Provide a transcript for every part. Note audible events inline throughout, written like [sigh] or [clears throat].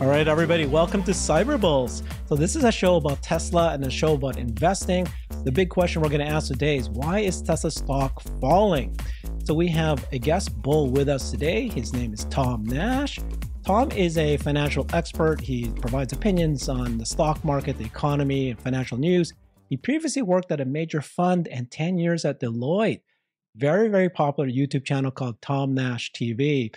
All right, everybody, welcome to Cyber Bulls. So, this is a show about Tesla and a show about investing. The big question we're going to ask today is why is Tesla stock falling? So, we have a guest bull with us today. His name is Tom Nash. Tom is a financial expert. He provides opinions on the stock market, the economy, and financial news. He previously worked at a major fund and 10 years at Deloitte. Very, very popular YouTube channel called Tom Nash TV.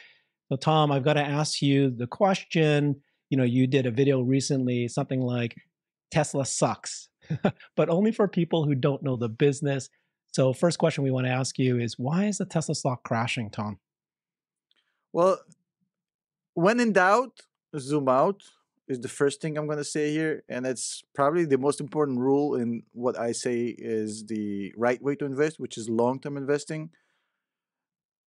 So, Tom, I've got to ask you the question you know, you did a video recently, something like Tesla sucks, [laughs] but only for people who don't know the business. So, first question we want to ask you is why is the Tesla stock crashing, Tom? Well, when in doubt, zoom out is the first thing I'm going to say here. And it's probably the most important rule in what I say is the right way to invest, which is long term investing.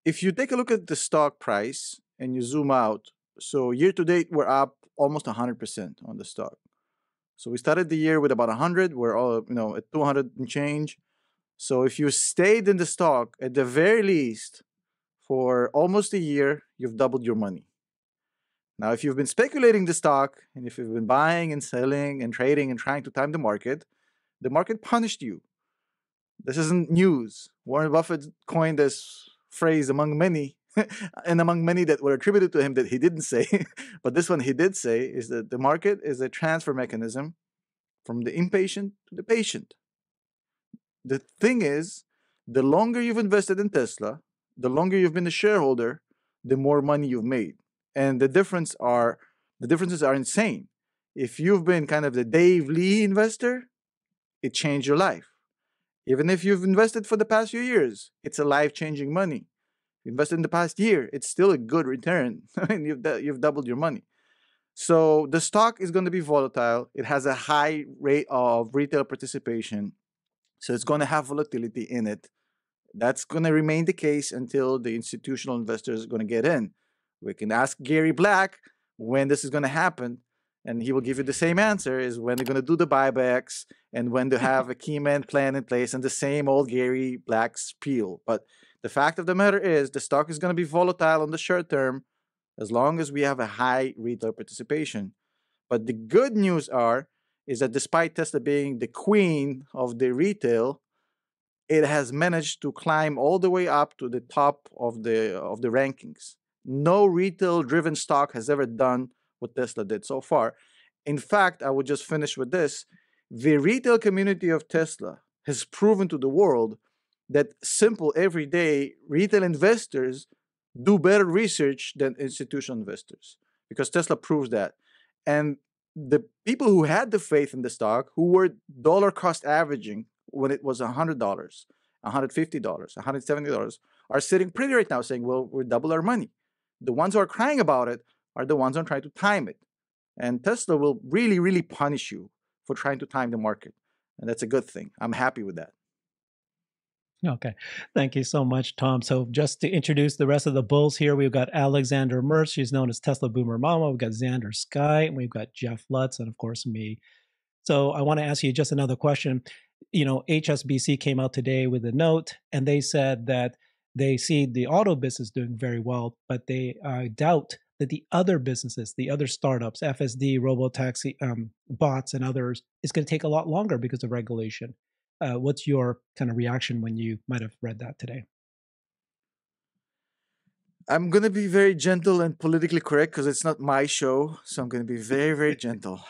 If you take a look at the stock price and you zoom out, so year to date, we're up almost 100% on the stock. So we started the year with about 100. We're all, you know, at 200 and change. So if you stayed in the stock at the very least for almost a year, you've doubled your money. Now, if you've been speculating the stock and if you've been buying and selling and trading and trying to time the market, the market punished you. This isn't news. Warren Buffett coined this phrase among many [laughs] and among many that were attributed to him that he didn't say, [laughs] but this one he did say, is that the market is a transfer mechanism from the impatient to the patient. The thing is, the longer you've invested in Tesla, the longer you've been a shareholder, the more money you've made. And the difference are the differences are insane. If you've been kind of the Dave Lee investor, it changed your life. Even if you've invested for the past few years, it's a life-changing money invested in the past year, it's still a good return. [laughs] I mean, you've, you've doubled your money. So the stock is going to be volatile. It has a high rate of retail participation. So it's going to have volatility in it. That's going to remain the case until the institutional investors are going to get in. We can ask Gary Black when this is going to happen, and he will give you the same answer is when they're going to do the buybacks and when they have a [laughs] key man plan in place and the same old Gary Black spiel. But the fact of the matter is, the stock is going to be volatile in the short term as long as we have a high retail participation. But the good news are is that despite Tesla being the queen of the retail, it has managed to climb all the way up to the top of the of the rankings. No retail driven stock has ever done what Tesla did so far. In fact, I would just finish with this. The retail community of Tesla has proven to the world that simple everyday retail investors do better research than institutional investors because Tesla proves that. And the people who had the faith in the stock, who were dollar cost averaging when it was $100, $150, $170, are sitting pretty right now saying, well, we're double our money. The ones who are crying about it are the ones who are trying to time it. And Tesla will really, really punish you for trying to time the market. And that's a good thing. I'm happy with that. Okay. Thank you so much, Tom. So, just to introduce the rest of the bulls here, we've got Alexandra Merz. She's known as Tesla Boomer Mama. We've got Xander Sky, and we've got Jeff Lutz, and of course, me. So, I want to ask you just another question. You know, HSBC came out today with a note, and they said that they see the auto business doing very well, but they uh, doubt that the other businesses, the other startups, FSD, robotaxi um, bots, and others, is going to take a lot longer because of regulation. Uh, what's your kind of reaction when you might have read that today? I'm going to be very gentle and politically correct because it's not my show. So I'm going to be very, very gentle.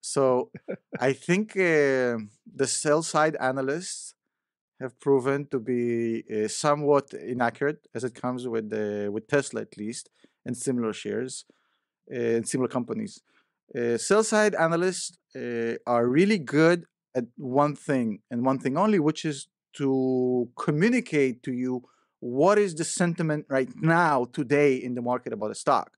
So I think uh, the sell side analysts have proven to be uh, somewhat inaccurate as it comes with the, with Tesla at least and similar shares and uh, similar companies. Uh, sell side analysts uh, are really good at one thing and one thing only, which is to communicate to you what is the sentiment right now, today in the market about a stock.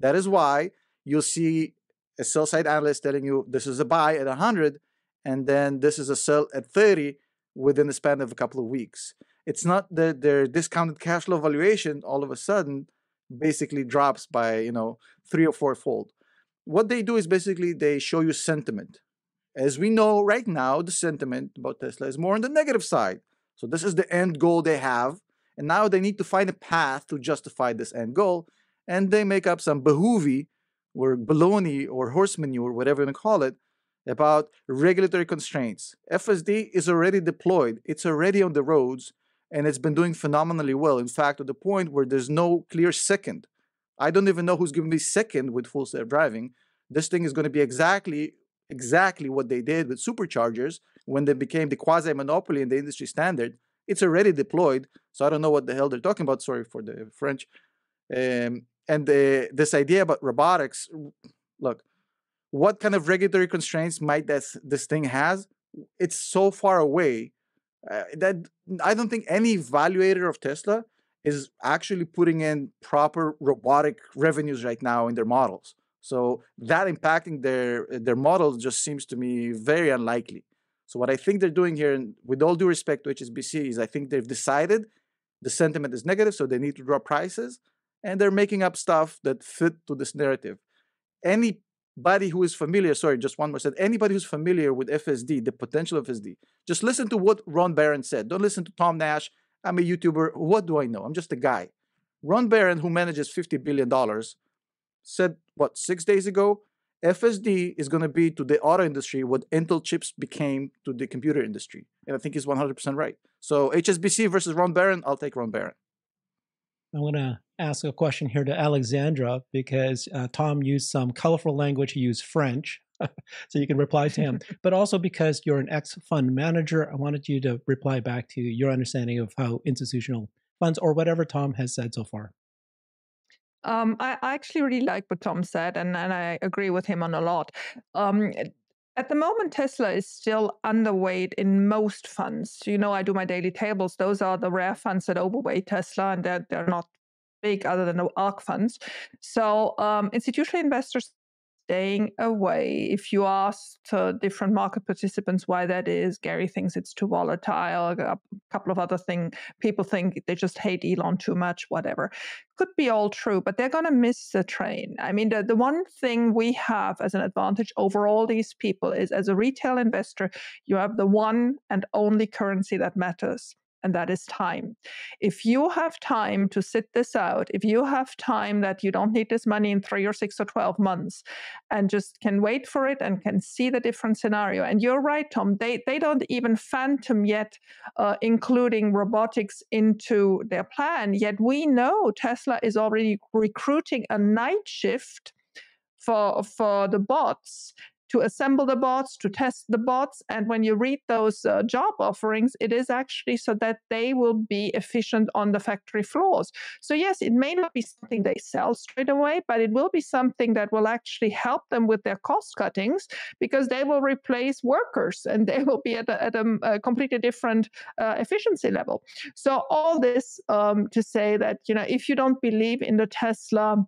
That is why you'll see a sell side analyst telling you this is a buy at 100 and then this is a sell at 30 within the span of a couple of weeks. It's not that their discounted cash flow valuation all of a sudden basically drops by, you know, three or four fold. What they do is basically they show you sentiment. As we know right now, the sentiment about Tesla is more on the negative side. So this is the end goal they have. And now they need to find a path to justify this end goal. And they make up some behoovy or baloney or horse manure, whatever you want to call it, about regulatory constraints. FSD is already deployed, it's already on the roads, and it's been doing phenomenally well. In fact, to the point where there's no clear second. I don't even know who's giving be second with full self driving. This thing is going to be exactly exactly what they did with superchargers when they became the quasi monopoly in the industry standard. It's already deployed, so I don't know what the hell they're talking about. Sorry for the French. Um, and the, this idea about robotics, look, what kind of regulatory constraints might this this thing has? It's so far away uh, that I don't think any evaluator of Tesla is actually putting in proper robotic revenues right now in their models. So that impacting their eh, their models just seems to me very unlikely. So what I think they're doing here, and with all due respect to HSBC, is I think they've decided the sentiment is negative, so they need to drop prices, and they're making up stuff that fit to this narrative. Anybody who is familiar, sorry, just one more said, anybody who's familiar with FSD, the potential of FSD, just listen to what Ron Baron said. Don't listen to Tom Nash. I'm a YouTuber. What do I know? I'm just a guy. Ron Baron, who manages $50 billion, said, what, six days ago? FSD is going to be to the auto industry what Intel chips became to the computer industry. And I think he's 100% right. So HSBC versus Ron Baron, I'll take Ron Baron. I'm going to ask a question here to Alexandra because uh, Tom used some colorful language. He used French, [laughs] so you can reply to him. [laughs] but also because you're an ex fund manager, I wanted you to reply back to your understanding of how institutional funds or whatever Tom has said so far. Um, I, I, actually really like what Tom said, and, and I agree with him on a lot. Um, at the moment, Tesla is still underweight in most funds. You know, I do my daily tables. Those are the rare funds that overweight Tesla, and they're, they're not big other than the ARK funds. So um, institutional investors staying away. If you ask uh, different market participants why that is, Gary thinks it's too volatile. A couple of other things, people think they just hate Elon too much, whatever. Could be all true, but they're going to miss the train. I mean, the, the one thing we have as an advantage over all these people is as a retail investor, you have the one and only currency that matters and that is time. If you have time to sit this out, if you have time that you don't need this money in three or six or 12 months and just can wait for it and can see the different scenario. And you're right, Tom, they, they don't even phantom yet, uh, including robotics into their plan. Yet we know Tesla is already recruiting a night shift for for the bots to assemble the bots, to test the bots. And when you read those uh, job offerings, it is actually so that they will be efficient on the factory floors. So, yes, it may not be something they sell straight away, but it will be something that will actually help them with their cost cuttings because they will replace workers [laughs] and they will be at a, at a, a completely different uh, efficiency level. So, all this um, to say that, you know, if you don't believe in the Tesla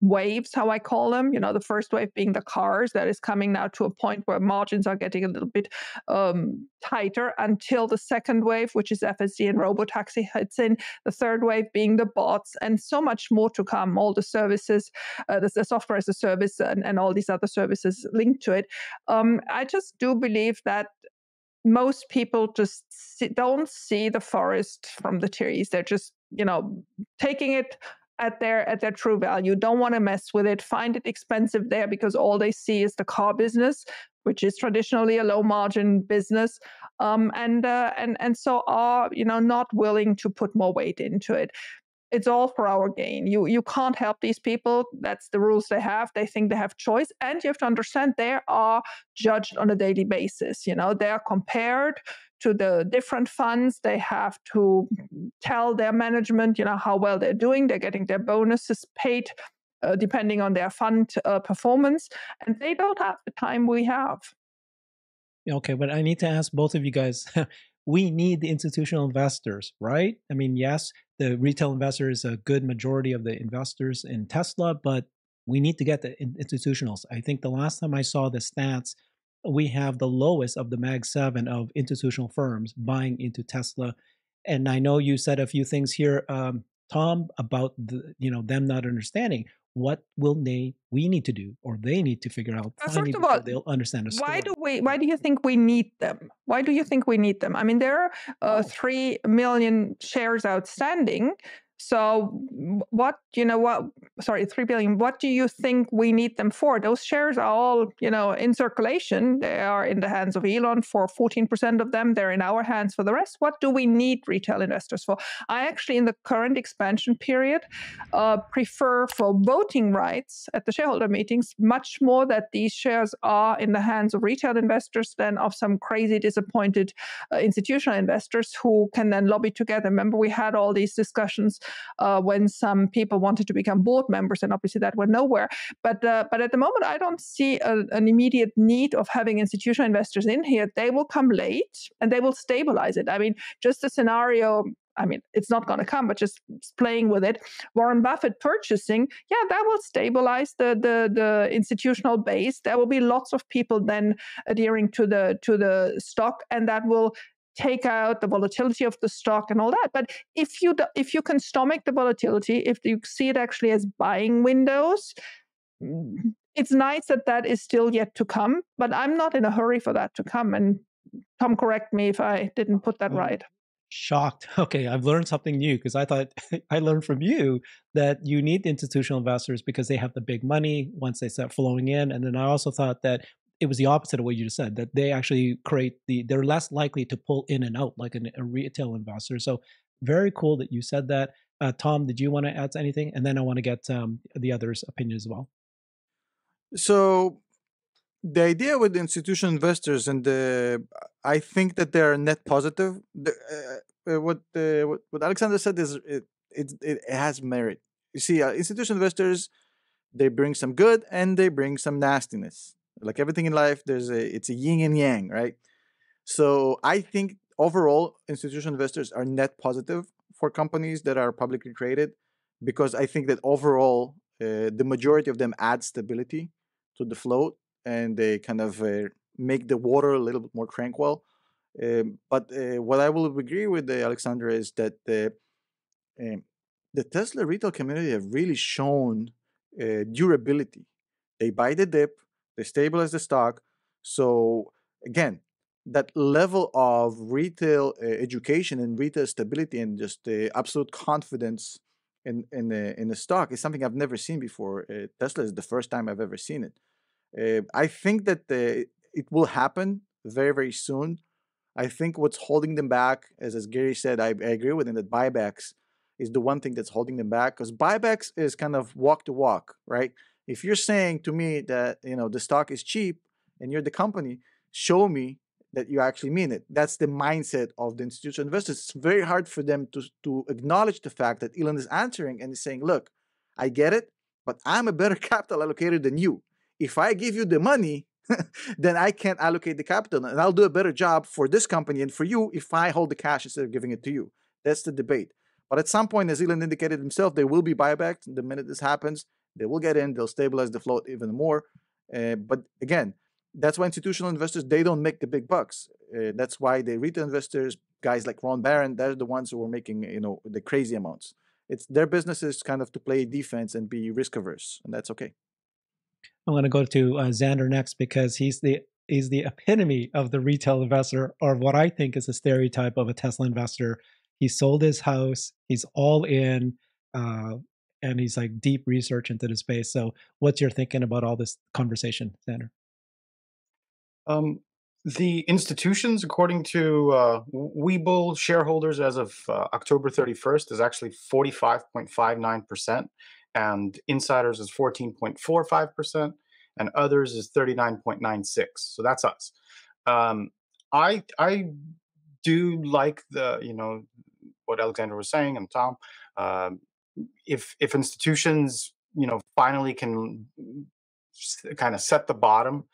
waves, how I call them. You know, the first wave being the cars that is coming now to a point where margins are getting a little bit um, tighter until the second wave, which is FSD and Robotaxi, hits in. The third wave being the bots, and so much more to come. All the services, uh, the, the, software as a service, and, and all these other services linked to it. Um, I just do believe that most people just see, don't see the forest from the trees. They're just you know taking it at their at their true value don't want to mess with it find it expensive there because all they see is the car business which is traditionally a low margin business um, and uh, and and so are you know not willing to put more weight into it it's all for our gain. You you can't help these people. That's the rules they have. They think they have choice, and you have to understand they are judged on a daily basis. You know, they are compared to the different funds. They have to tell their management, you know, how well they're doing. They're getting their bonuses paid uh, depending on their fund uh, performance, and they don't have the time we have. Okay, but I need to ask both of you guys. [laughs] we need the institutional investors, right? I mean, yes, the retail investor is a good majority of the investors in Tesla, but we need to get the institutionals. I think the last time I saw the stats, we have the lowest of the Mag 7 of institutional firms buying into Tesla. And I know you said a few things here, um, Tom, about the, you know them not understanding what will they we need to do or they need to figure out first of all they'll understand the why do we why do you think we need them? Why do you think we need them? I mean there are uh, 3 million shares outstanding So, what you know, what sorry, three billion. What do you think we need them for? Those shares are all you know in circulation. They are in the hands of Elon for fourteen percent of them. They're in our hands for the rest. What do we need retail investors for? I actually, in the current expansion period, uh, prefer for voting rights at the shareholder meetings much more that these shares are in the hands of retail investors than of some crazy disappointed uh, institutional investors who can then lobby together. Remember, we had all these discussions uh, when some people wanted to become board members, and obviously that went nowhere. But uh, but at the moment, I don't see a, an immediate need of having institutional investors in here. They will come late and they will stabilize it. I mean, just a scenario I mean, it's not going to come, but just playing with it. Warren Buffett purchasing, yeah, that will stabilize the, the the institutional base. There will be lots of people then adhering to the to the stock, and that will take out the volatility of the stock and all that. But if you if you can stomach the volatility, if you see it actually as buying windows, mm, it's nice that that is still yet to come. But I'm not in a hurry for that to come. And Tom, correct me if I didn't put that right. Shocked. [laughs] Okay, I've learned something new because I thought [laughs] I learned from you that you need institutional investors because they have the big money once they start flowing in. And then I also thought that it was the opposite of what you just said that they actually create the they're less likely to pull in and out like an, a retail investor. So very cool that you said that. Uh, tom did you want to add to anything? And then i want to get um, the others opinion as well. So the idea with the institutional investors and the i think that they're net positive. The, uh, uh what, uh, what what alexander said is it it, it has merit. You see uh, institutional investors they bring some good and they bring some nastiness like everything in life, there's a it's a yin and yang, right? So I think overall, institutional investors are net positive for companies that are publicly traded because I think that overall, uh, the majority of them add stability to the float and they kind of uh, make the water a little bit more tranquil. Um, but uh, what I will agree with uh, Alexandra is that the um, the Tesla retail community have really shown uh, durability. They buy the dip, they stabilize the stock. So again, that level of retail uh, education and retail stability and just the absolute confidence in in the in the stock is something I've never seen before. Uh, Tesla is the first time I've ever seen it. Uh, I think that it will happen very very soon. I think what's holding them back, as as Gary said, I, I agree with him that buybacks is the one thing that's holding them back because buybacks is kind of walk to walk, right? If you're saying to me that you know the stock is cheap and you're the company show me that you actually mean it. That's the mindset of the institutional investors. It's very hard for them to to acknowledge the fact that elon is answering and is saying look i get it but i'm a better [laughs] capital allocator than you. If i give you the money [laughs] then i can't allocate the capital and i'll do a better job for this company and for you if i hold the cash instead of giving it to you. That's the debate. But at some point as elon indicated himself there will be buybacks the minute this happens they will get in, they'll stabilize the float even more. Uh, but again, that's why institutional investors they don't make the big bucks. Uh, that's why the retail investors, guys like Ron Baron, they're the ones who are making you know the crazy amounts. It's their business is kind of to play defense and be risk averse, and that's okay. I'm going to go to uh, Xander next because he's the he's the epitome of the retail investor, or what I think is a stereotype of a Tesla investor. He sold his house. He's all in. Uh, and he's like deep research into the space. So, what's your thinking about all this conversation, Xander? Um, the institutions, according to uh, Webull shareholders as of uh, October 31st, is actually 45.59%, and insiders is 14.45%, and others is 39.96. So that's us. Um, I I do like the you know what Alexander was saying and Tom. Um, if if institutions you know finally can kind of set the bottom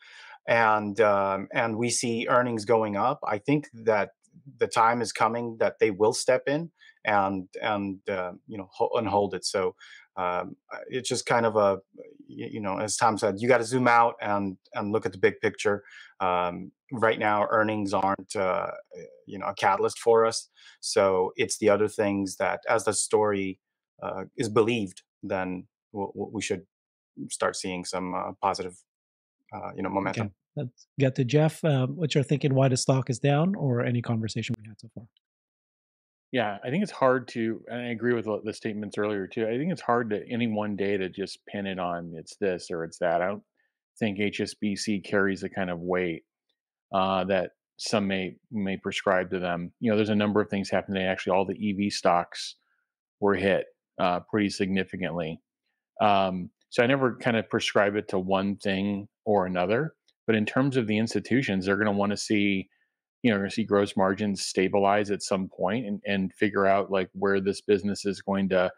and um, and we see earnings going up i think that the time is coming that they will step in and and uh, you know ho- and hold it. So um, it's just kind of a you know as tom said you got to zoom out and and look at the big picture. Um, right now earnings aren't uh, you know a catalyst for us. So it's the other things that as the story uh, is believed, then we should start seeing some uh, positive, uh, you know, momentum. Okay. Let's get to Jeff. Um, what you're thinking? Why the stock is down, or any conversation we had so far? Yeah, I think it's hard to, and I agree with the the statements earlier too. I think it's hard to any one day to just pin it on it's this or it's that. I don't think HSBC carries the kind of weight uh, that some may may prescribe to them. You know, there's a number of things happening. Actually, all the EV stocks were hit uh, pretty significantly. Um, so I never kind of prescribe it to one thing or another. But in terms of the institutions, they're going to want to see, you know, see gross margins stabilize at some point and, and figure out like where this business is going to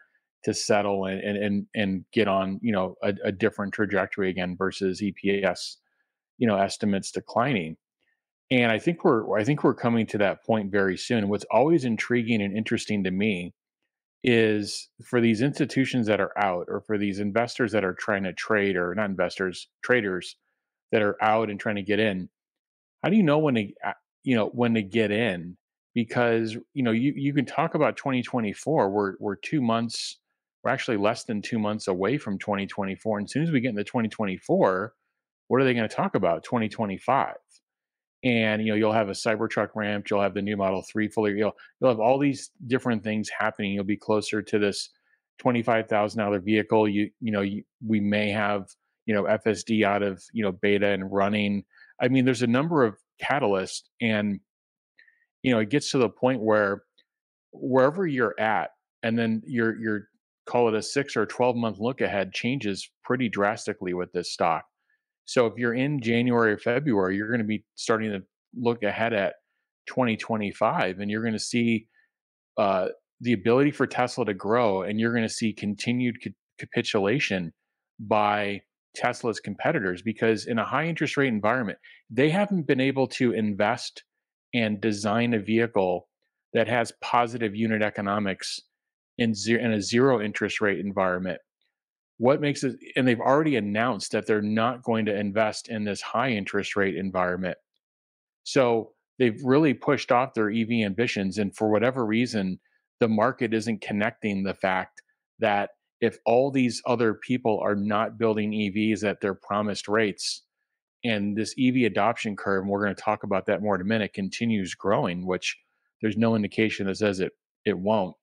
to settle and and and get on, you know, a, a different trajectory again versus EPS, you know, estimates declining. And I think we're I think we're coming to that point very soon. What's always intriguing and interesting to me is for these institutions that are out or for these investors that are trying to trade or not investors, traders that are out and trying to get in. How do you know when to uh, you know when to get in? Because you know you you can talk about 2024. We're we're two months. We're actually less than two months away from 2024. And as soon as we get into 2024, what are they going to talk about? 2025 and you know you'll have a Cybertruck ramp, you'll have the new Model Three fully, you'll you'll have all these different things happening. You'll be closer to this twenty five thousand dollar vehicle. You you know you, we may have you know FSD out of you know beta and running. I mean, there's a number of catalysts, and you know it gets to the point where wherever you're at, and then your your call it a six or twelve month look ahead changes pretty drastically with this stock so if you're in January or February, you're going to be starting to look ahead at 2025 and you're going to see uh, the ability for Tesla to grow and you're going to see continued ca- capitulation by Tesla's competitors because in a high interest rate environment, they haven't been able to invest and design a vehicle that has positive unit economics in, ze- in a zero interest rate environment what makes it and they've already announced that they're not going to invest in this high interest rate environment. So they've really pushed off their ev ambitions and for whatever reason the market isn't connecting the fact that if all these other people are not building evs at their promised rates and this ev adoption curve and we're going to talk about that more in a minute continues growing which there's no indication that says it it won't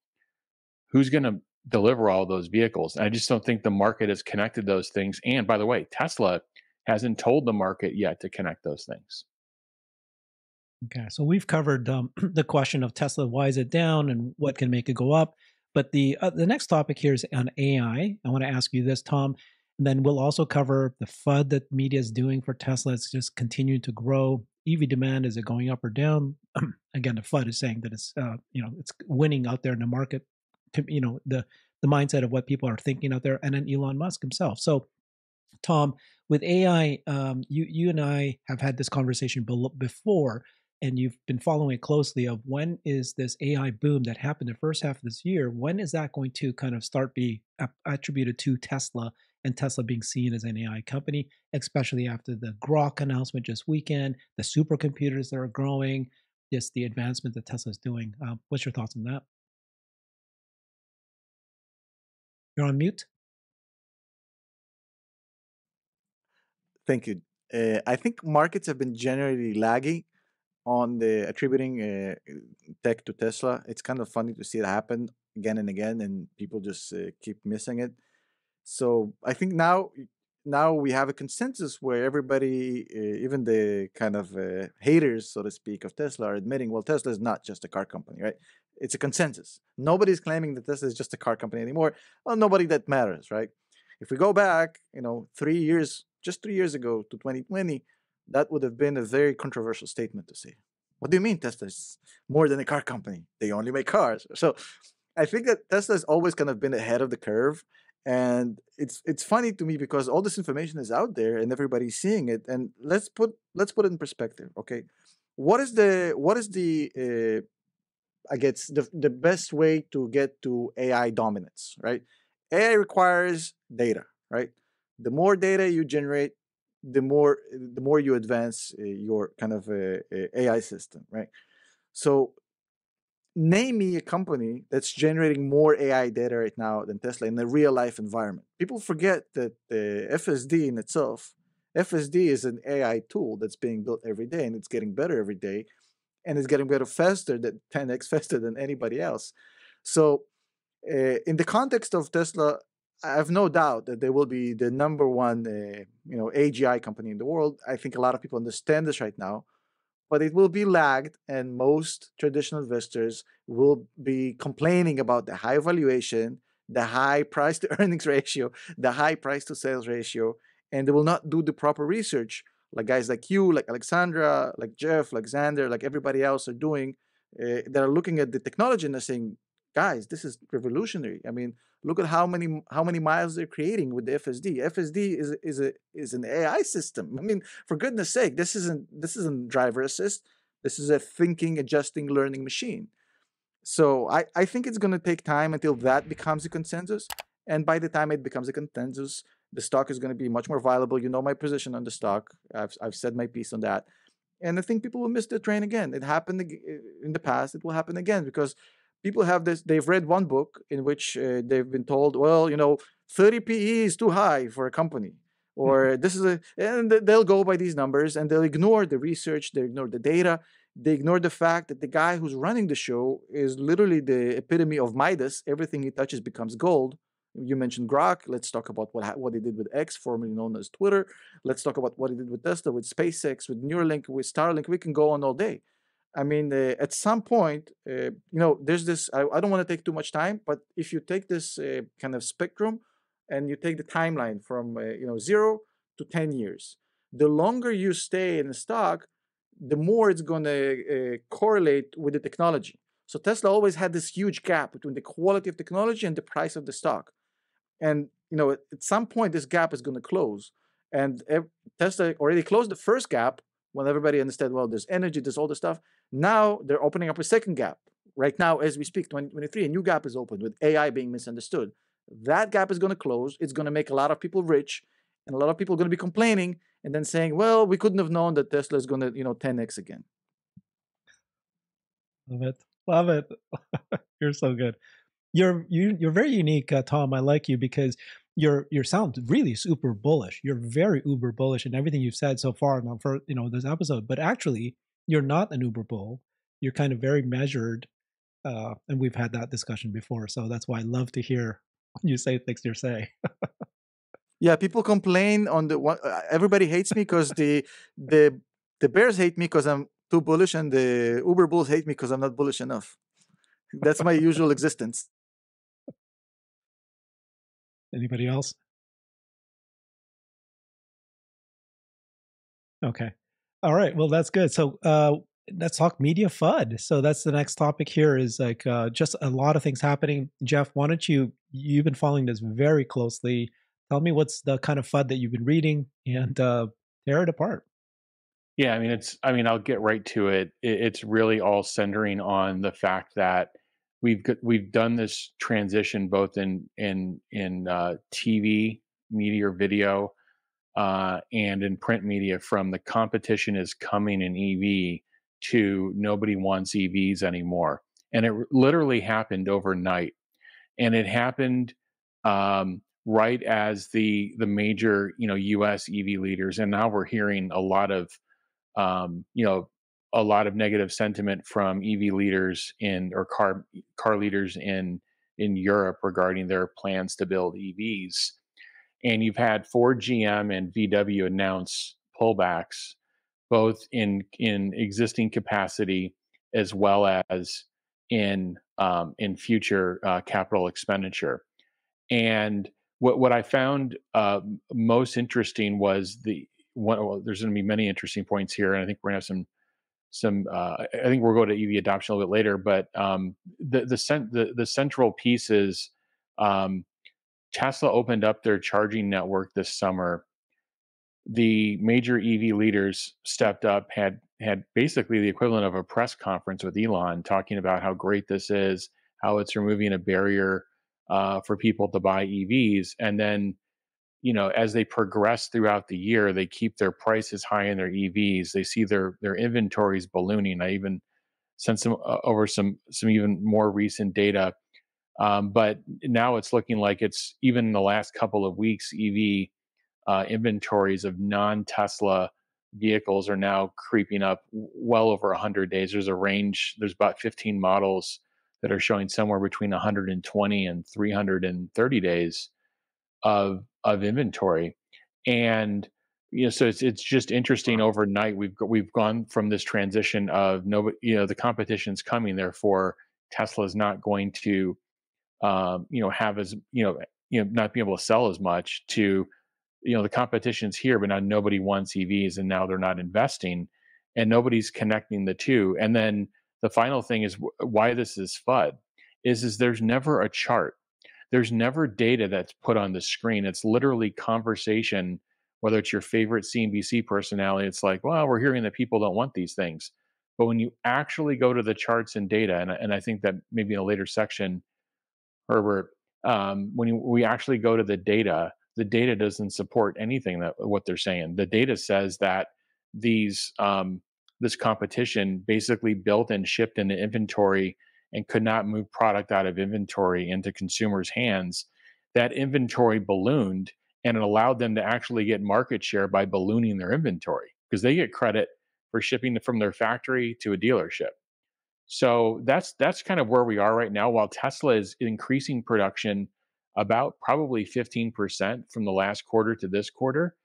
who's going to deliver all those vehicles. And I just don't think the market has connected those things. And by the way, Tesla hasn't told the market yet to connect those things. Okay, so we've covered um, [clears throat] the question of Tesla. Why is it down, and what can make it go up? But the uh, the next topic here is on AI. I want to ask you this, Tom, and then we'll also cover the FUD that media is doing for Tesla. It's just continuing to grow. EV demand is it going up or down? [clears throat] Again, the FUD is saying that it's uh, you know it's winning out there in the market you know the the mindset of what people are thinking out there, and then Elon Musk himself. So, Tom, with AI, um, you you and I have had this conversation before, and you've been following it closely. Of when is this AI boom that happened the first half of this year? When is that going to kind of start be attributed to Tesla and Tesla being seen as an AI company, especially after the Grok announcement just weekend, the supercomputers that are growing, just the advancement that Tesla is doing. Uh, what's your thoughts on that? You're on mute. Thank you. Uh, I think markets have been generally lagging on the attributing uh, tech to Tesla. It's kind of funny to see it happen again and again, and people just uh, keep missing it. So I think now now we have a consensus where everybody, uh, even the kind of haters, so to speak, of Tesla, are admitting, well, Tesla is not just a car company, right? It's a consensus. Nobody's claiming that Tesla is just a car company anymore. Well, nobody that matters, right? If we go back, you know, three years, just three years ago to 2020, that would have been a very controversial statement to say. What do you mean Tesla is more than a car company? They only make cars. So I think that Tesla has always kind of been ahead of the curve and it's it's funny to me because all this information is out there and everybody's seeing it and let's put let's put it in perspective okay what is the what is the uh, i guess the, the best way to get to ai dominance right ai requires data right the more data you generate the more the more you advance uh, your kind of uh, ai system right so name me a company that's generating more AI data right now than Tesla in a real life environment. People forget that the FSD in itself, FSD is an AI tool that's being built every day and it's getting better every day. And it's getting better faster than 10x faster than anybody else. So, uh, in the context of Tesla, I have no doubt that they will be the number one, uh, you know, AGI company in the world. I think a lot of people understand this right now, but it will be lagged, and most traditional investors will be complaining about the high valuation, the high price to [laughs] earnings ratio, the high price to sales ratio, and they will not do the proper research like guys like you, like Alexandra, like Jeff, like Xander, like everybody else are doing. Uh, that are looking at the technology and they're saying, guys, this is revolutionary. I mean, look at how many how many miles they're creating with the FSD. FSD is is a is an AI system. I mean, for goodness sake, this isn't this isn't driver assist. This is a thinking, adjusting, learning machine. So I, I think it's going to take time until that becomes a consensus. And by the time it becomes a consensus, the stock is going to be much more viable. You know my position on the stock. I've, I've said my piece on that. And I think people will miss the train again. It happened in the past. It will happen again because people have this. They've read one book in which uh, they've been told, well, you know, 30 PE is too high for a company, or mm-hmm. this is a, and they'll go by these numbers and they'll ignore the research, they ignore the data, they ignore the fact that the guy who's running the show is literally the epitome of Midas. Everything he touches becomes gold. You mentioned Grok. Let's talk about what what he did with X, formerly known as Twitter. Let's talk about what he did with Tesla, with SpaceX, with Neuralink, with Starlink. We can go on all day. I mean, uh, at some point, uh, you know, there's this. I, I don't want to take too much time, but if you take this uh, kind of spectrum, and you take the timeline from uh, you know zero to ten years, the longer you stay in the stock, the more it's going to uh, correlate with the technology. So Tesla always had this huge gap between the quality of technology and the price of the stock. And you know, at, some point, this gap is going to close. And Tesla already closed the first gap when everybody understood, well, there's energy, there's all this stuff. Now they're opening up a second gap. Right now, as we speak, 2023, a new gap is open with AI being misunderstood. That gap is going to close. It's going to make a lot of people rich, and a lot of people are going to be complaining and then saying, "Well, we couldn't have known that Tesla is going to, you know, 10x again." Love it, love it. [laughs] You're so good you're you, you're very unique, uh, Tom. I like you because you're you sound really super bullish. You're very uber bullish in everything you've said so far for you know this episode. But actually, you're not an uber bull. You're kind of very measured, uh, and we've had that discussion before. So that's why I love to hear [laughs] you say things you say. yeah, people complain on the one. Uh, everybody hates me because the the the bears hate me because I'm too bullish, and the uber bulls hate me because I'm not bullish enough. That's my usual existence. Anybody else? Okay. All right. Well, that's good. So uh, let's talk media FUD. So that's the next topic here is like uh, just a lot of things happening. Jeff, why don't you, you've been following this very closely. Tell me what's the kind of FUD that you've been reading and uh, tear it apart. Yeah, I mean, it's, I mean, I'll get right to it. It's really all centering on the fact that we've we've done this transition both in in in uh, TV media or video uh, and in print media from the competition is coming in EV to nobody wants EVs anymore, and it literally happened overnight, and it happened um, right as the the major you know U.S. EV leaders, and now we're hearing a lot of um, you know a lot of negative sentiment from EV leaders in or car car leaders in in Europe regarding their plans to build EVs. And you've had Ford, GM, and VW announce pullbacks, both in in existing capacity as well as in um, in future uh, capital expenditure. And what what I found uh, most interesting was the one. Well, there's going to be many interesting points here, and I think we're going to have some some uh, i think we'll go to ev adoption a little bit later but um, the, the, cent- the the central piece is um, tesla opened up their charging network this summer. The major ev leaders stepped up had had basically the equivalent of a press conference with elon talking about how great this is how it's removing a barrier uh, for people to buy evs and then you know as they progress throughout the year they keep their prices high in their evs they see their their inventories ballooning. I even sent some uh, over some some even more recent data. Um, but now it's looking like it's even in the last couple of weeks ev uh, inventories of non-tesla vehicles are now creeping up well over 100 days. There's a range, there's about 15 models that are showing somewhere between 120 and 330 days of of inventory. And you know, so it's it's just interesting overnight. We've we've gone from this transition of no, you know, the competition's coming, therefore Tesla's not going to, um, you know, have as you know, you know, not be able to sell as much to you know the competition's here but now nobody wants evs and now they're not investing and nobody's connecting the two and then the final thing is why this is fud is is there's never a chart there's never data that's put on the screen it's literally conversation whether it's your favorite cnbc personality it's like well we're hearing that people don't want these things but when you actually go to the charts and data and, and i think that maybe in a later section herbert um, when you, we actually go to the data the data doesn't support anything that what they're saying. The data says that these um, this competition basically built and shipped into inventory and could not move product out of inventory into consumers' hands. That inventory ballooned and it allowed them to actually get market share by ballooning their inventory because they get credit for shipping from their factory to a dealership. So that's that's kind of where we are right now. While Tesla is increasing production about probably 15% from the last quarter to this quarter.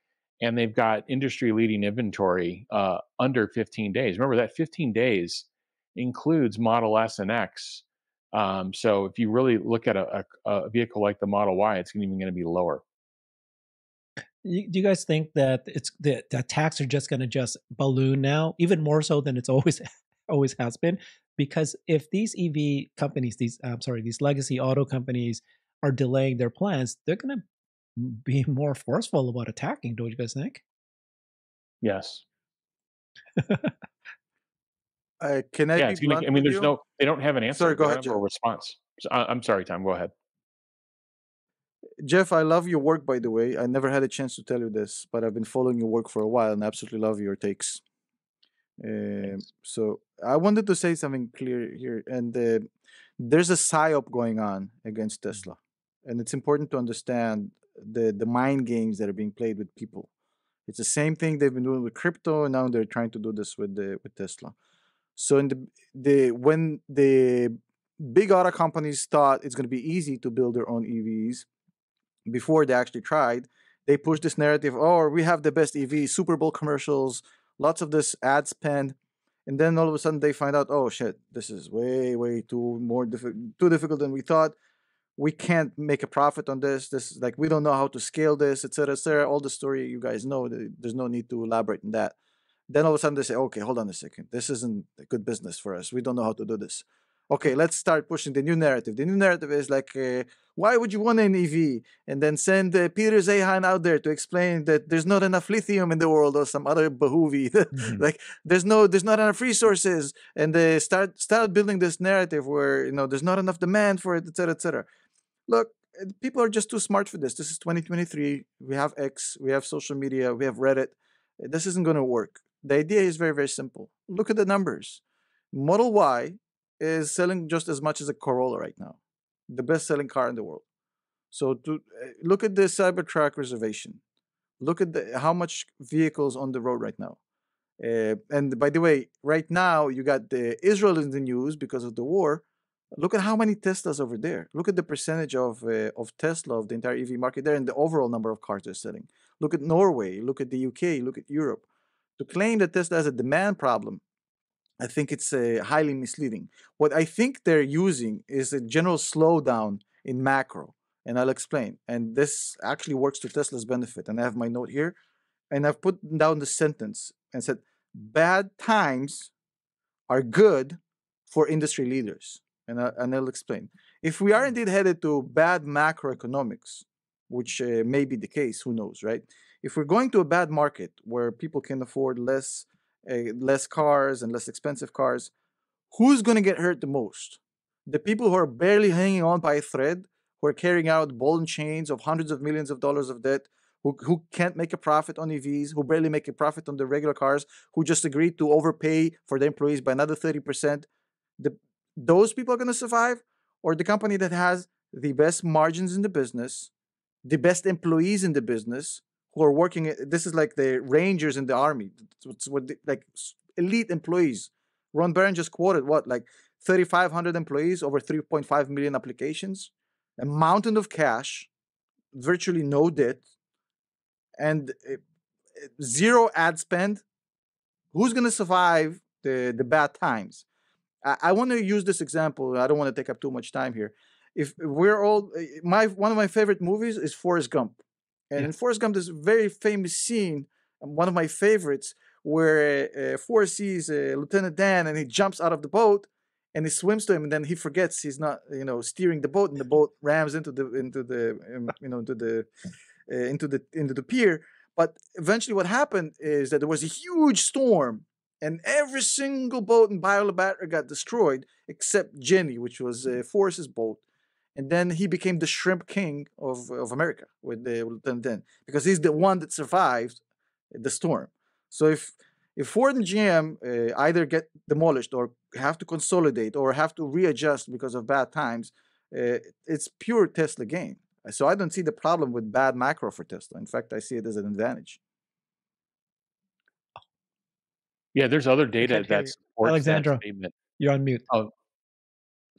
And they've got industry leading inventory uh, under 15 days. Remember, that 15 days includes Model S and X. Um, so if you really look at a, a, a vehicle like the Model Y, it's even going to be lower. do you guys think that it's the, the attacks are just going to just balloon now, even more so than it's always [laughs] always has been? Because if these EV companies, these I'm sorry, these legacy auto companies are delaying their plans, they're going [laughs] to be more forceful about attacking. Don't you guys think? Yes. [laughs] uh, can I? Yeah, gonna, I mean, there's you? no. They don't have an answer. Sorry, go ahead, or response. So, I, am sorry, Tom. Go ahead. Jeff, I love your work, by the way. I never had a chance to tell you this, but I've been following your work for a while and absolutely love your takes. Uh, so I wanted to say something clear here, and uh, there's a psyop going on against mm. Tesla and it's important to understand the the mind games that are being played with people. It's the same thing they've been doing with crypto, and now they're trying to do this with the with Tesla. So in the the when the big auto companies thought it's going to be easy to build their own EVs before they actually tried, they pushed this narrative. Oh, we have the best EV, Super Bowl commercials, lots of this ad spend, and then all of a sudden they find out, oh shit, this is way way too more difficult, too difficult than we thought we can't make a profit on this. This like we don't know how to scale this, etc., etc. All the story you guys know. There's no need to elaborate on that. Then all of a sudden they say, okay, hold on a second. This isn't a good business for us. We don't know how to do this. Okay, let's start pushing the new narrative. The new narrative is like, uh, why would you want an EV? And then send uh, Peter Zeihan out there to explain that there's not enough lithium in the world or some other behoovy. [laughs] mm-hmm. like there's no, there's not enough resources, and they start start building this narrative where you know there's not enough demand for it, etc., etc look, people are just too smart for this. This is 2023. We have X, we have social media, we have Reddit. This isn't going to work. The idea is very, very simple. Look at the numbers. Model Y is selling just as much as a Corolla right now, the best selling car in the world. So to eh, look at the Cybertruck reservation. Look at the, how much vehicles on the road right now. Uh, and by the way, right now you got the Israel in the news because of the war, Look at how many Teslas over there. Look at the percentage of uh, of Tesla of the entire EV market there, and the overall number of cars they're selling. Look at Norway. Look at the UK. Look at Europe. To claim that Tesla has a demand problem, I think it's uh, highly misleading. What I think they're using is a general slowdown in macro, and I'll explain. And this actually works to Tesla's benefit. And I have my note here, and I've put down the sentence and said, "Bad times are good for industry leaders." and, I, and I'll explain. If we are indeed headed to bad macroeconomics, which uh, may be the case, who knows, right? If we're going to a bad market where people can afford less, uh, less cars and less expensive cars, who's going to get hurt the most? The people who are barely hanging on by a thread, who are carrying out ball and chains of hundreds of millions of dollars of debt, who, who can't make a profit on EVs, who barely make a profit on the regular cars, who just agreed to overpay for their employees by another 30%. The, those people are going to survive or the company that has the best margins in the business the best employees in the business who are working. This is like the Rangers in the army. It's what like elite employees. Ron Baron just quoted what like 3,500 employees, over 3.5 million applications, a mountain of cash, virtually no debt, and eh, eh, zero ad spend. Who's going to survive the, the bad times? I, I want to use this example. I don't want to take up too much time here. If we're all eh, my one of my favorite movies is Forrest Gump, and Yeah. in Forrest Gump, there's a very famous scene, um, one of my favorites, where uh, Forrest sees uh, Lieutenant Dan and he jumps out of the boat and he swims to him, and then he forgets he's not, you know, steering the boat, and the [laughs] boat rams into the into the um, you know into the uh, into the into the pier. But eventually, what happened is that there was a huge storm, and every single boat in Biola got destroyed except Jenny, which was uh, Forrest's boat. And then he became the shrimp king of, of America with the Lieutenant Dan because he's the one that survived the storm. So if if Ford and GM uh, either get demolished or have to consolidate or have to readjust because of bad times, uh, it's pure Tesla gain. So I don't see the problem with bad macro for Tesla. In fact, I see it as an advantage. Yeah, there's other data can't that supports Alexandra. that statement. You're on mute. Oh,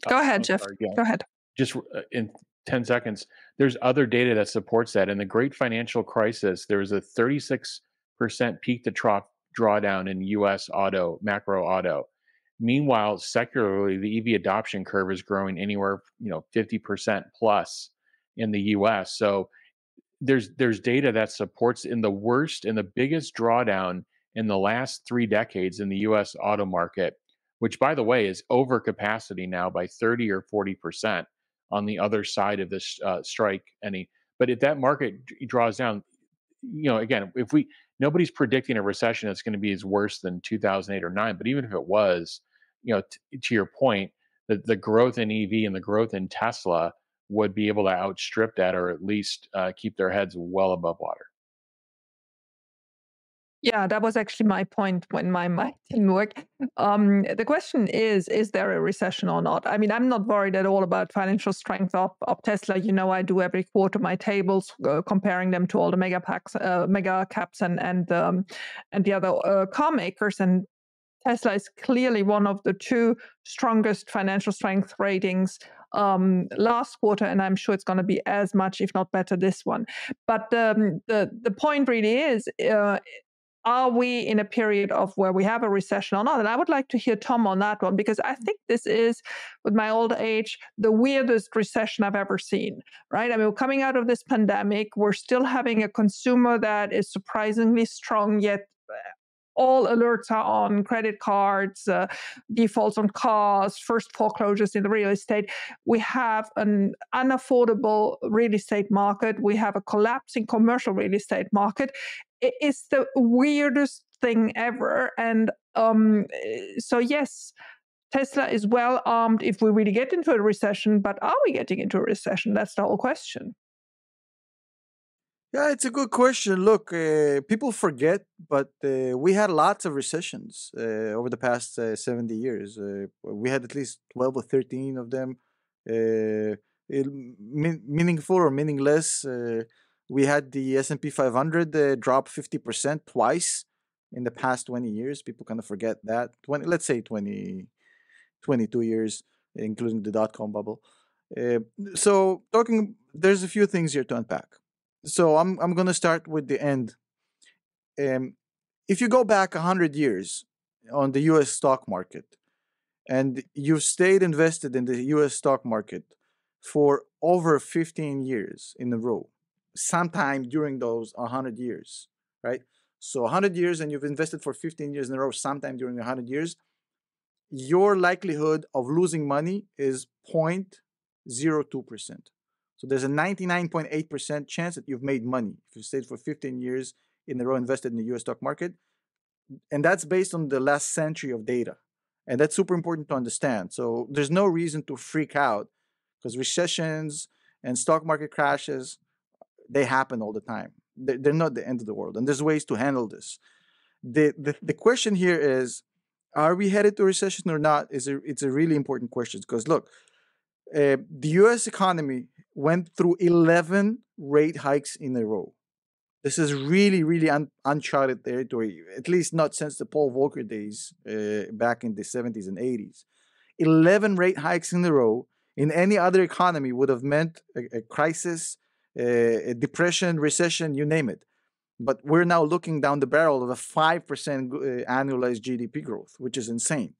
Go oh, ahead, I'm Jeff. sorry, yeah. Go ahead. Just uh, in 10 seconds there's other data that supports that. In the great financial crisis there was a 36% peak to trough drawdown in us auto macro auto. Meanwhile secularly the ev adoption curve is growing anywhere you know 50% plus in the us so there's there's data that supports in the worst and the biggest drawdown in the last three decades in the us auto market which by the way is over capacity now by 30 or 40 percent on the other side of this uh, strike any but if that market draws down you know again if we nobody's predicting a recession that's going to be as worse than 2008 or 9 but even if it was you know t- to your point the, the growth in ev and the growth in tesla would be able to outstrip that or at least uh, keep their heads well above water Yeah, that was actually my point when my [laughs] mic didn't work. Um, the question is, is there a recession or not? I mean, I'm not worried at all about financial strength of, of Tesla. You know, I do every quarter my tables uh, comparing them to all the mega packs, uh, mega caps and and um, and the other uh, car makers. And Tesla is clearly one of the two strongest financial strength ratings um, last quarter, and I'm sure it's going to be as much, if not better, this one. But um, the the point really is. Uh, are we in a period of where we have a recession or not? And I would like to hear Tom on that one because I think this is, with my old age, the weirdest recession I've ever seen, right? I mean, coming out of this pandemic, we're still having a consumer that is surprisingly strong, yet all alerts are on credit cards, uh, defaults on cars, first foreclosures in the real estate. We have an unaffordable real estate market. We have a collapsing commercial real estate market it is the weirdest thing ever. And um, so, yes, Tesla is well armed if we really get into a recession, but are we getting into a recession? That's the whole question. Yeah, it's a good question. Look, uh, people forget, but uh, we had lots of recessions uh, over the past uh, 70 years. We had at least 12 or 13 of them, mean- meaningful or meaningless. We had the S&P 500 uh, drop 50% twice in the past 20 years. People kind of forget that. 20, let's say 20, 22 years, including the dot-com bubble. So talking, there's a few things here to unpack so I'm I'm gonna start with the end. Um, if you go back hundred years on the U.S. stock market, and you've stayed invested in the U.S. stock market for over 15 years in a row, sometime during those 100 years, right? So 100 years, and you've invested for 15 years in a row, sometime during 100 years, your likelihood of losing money is 0.02 percent. So there's a 99.8% chance that you've made money if you stayed for 15 years in a row invested in the US stock market. And that's based on the last century of data. And that's super important to understand. So there's no reason to freak out because recessions and stock market crashes, they happen all the time. They're not the end of the world. And there's ways to handle this. The, the, the question here is, are we headed to recession or not? Is a, it's a really important question because look, uh, the U.S. economy went through 11 rate hikes in a row. This is really, really un- uncharted territory, at least not since the Paul Volcker days uh, back in the 70s and 80s. 11 rate hikes in a row in any other economy would have meant a, a crisis, a depression, recession, you name it. But we're now looking down the barrel of a 5% uh, annualized GDP growth, which is insane.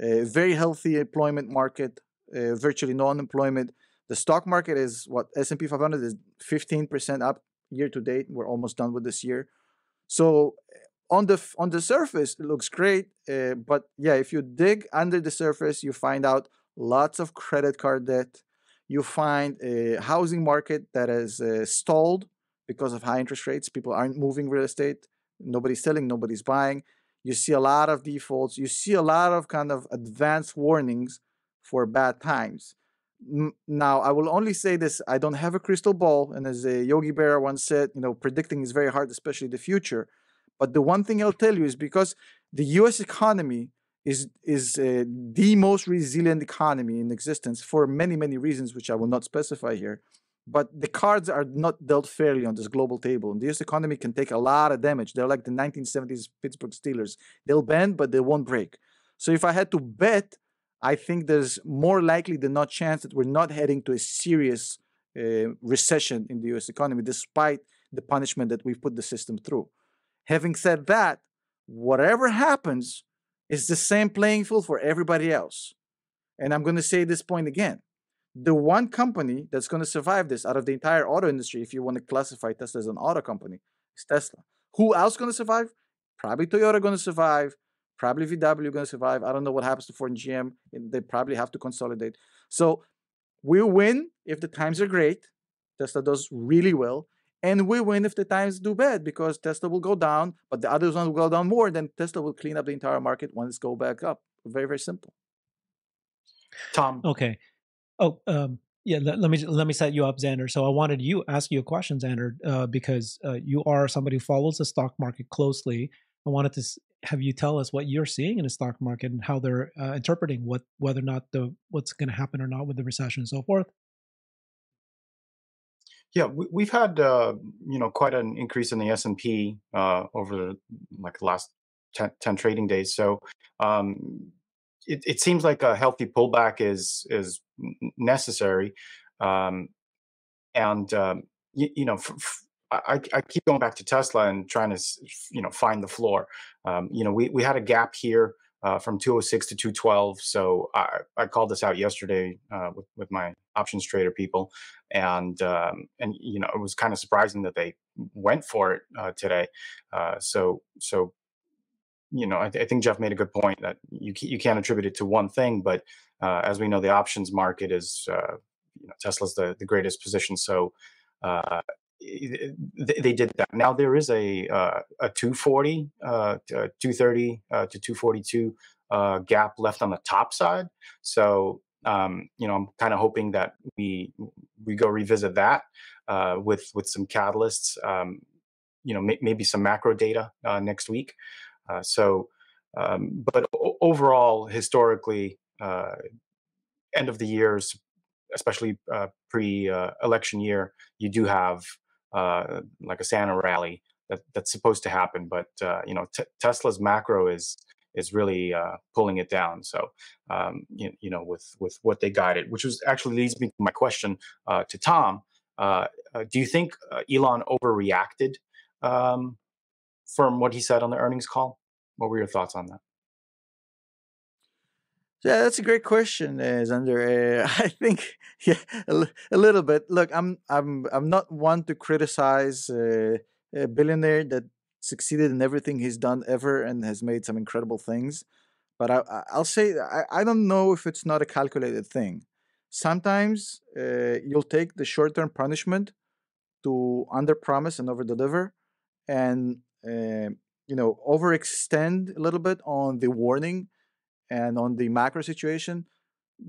A very healthy employment market, uh, virtually no unemployment. The stock market is what S&P 500 is 15% up year to date. We're almost done with this year. So on the on the surface, it looks great. Uh, but yeah, if you dig under the surface, you find out lots of credit card debt. You find a housing market that is uh, stalled because of high interest rates. People aren't moving real estate. Nobody's selling, nobody's buying. You see a lot of defaults. You see a lot of kind of advanced warnings for bad times. Now, I will only say this I don't have a crystal ball. And as a Yogi Berra once said, you know, predicting is very hard, especially the future. But the one thing I'll tell you is because the US economy is is uh, the most resilient economy in existence for many many reasons which I will not specify here. But the cards are not dealt fairly on this global table, and the U.S. economy can take a lot of damage. They're like the 1970s Pittsburgh Steelers; they'll bend, but they won't break. So if I had to bet, I think there's more likely than not chance that we're not heading to a serious uh, recession in the U.S. economy, despite the punishment that we've put the system through. Having said that, whatever happens, it's the same playing field for everybody else. And I'm going to say this point again. The one company that's going to survive this out of the entire auto industry, if you want to classify Tesla as an auto company, is Tesla. Who else going to survive? Probably Toyota going to survive. Probably VW going to survive. I don't know what happens to Ford and GM. They probably have to consolidate. So we win if the times are great. Tesla does really well and we win if the times do bad because Tesla will go down, but the others will go down more. Then Tesla will clean up the entire market once go back up. Very very simple. Tom. Okay. Oh, um, yeah. Let, let, me let me set you up, Xander. So I wanted you ask you a question, Xander, uh, because uh, you are somebody who follows the stock market closely. I wanted to have you tell us what you're seeing in the stock market and how they're uh, interpreting what whether or not the what's going to happen or not with the recession and so forth. Yeah, we, have had uh, you know quite an increase in the S and P uh, over the, like the last 10, 10 trading days. So um, it, it, seems like a healthy pullback is is necessary, um, and um, you, you, know. F- f- I, I, keep going back to Tesla and trying to, you know, find the floor. Um, you know, we, we had a gap here uh, from 206 to 212. So I, I called this out yesterday uh, with, with my options trader people, and um, and you know it was kind of surprising that they went for it uh, today. Uh, so so you know I, th- I, think Jeff made a good point that you you can't attribute it to one thing, but uh, as we know, the options market is uh, you know Tesla's the the greatest position. So they did that. Now there is a uh, a 240, uh, 230 uh, to 242 uh, gap left on the top side. So um, you know, I'm kind of hoping that we we go revisit that uh, with with some catalysts. Um, you know, may, maybe some macro data uh, next week. so, um, but overall, historically, end of the years, especially pre-election year, you do have uh, like a Santa rally that, that's supposed to happen. But uh, you know, t- Tesla's macro is is really uh, pulling it down. So um, you, you, know, with with what they guided, which was actually leads me to my question uh, to Tom. Uh, do you think Elon overreacted um, from what he said on the earnings call? What were your thoughts on that? Yeah, that's a great question, uh, Xander. Uh, [laughs] I think, yeah, a, a, little bit. Look, I'm, I'm, I'm not one to criticize uh, a billionaire that succeeded in everything he's done ever and has made some incredible things. But I, I'll say I, I don't know if it's not a calculated thing. Sometimes uh, you'll take the short-term punishment to under-promise and over-deliver, and you know overextend a little bit on the warning and on the macro situation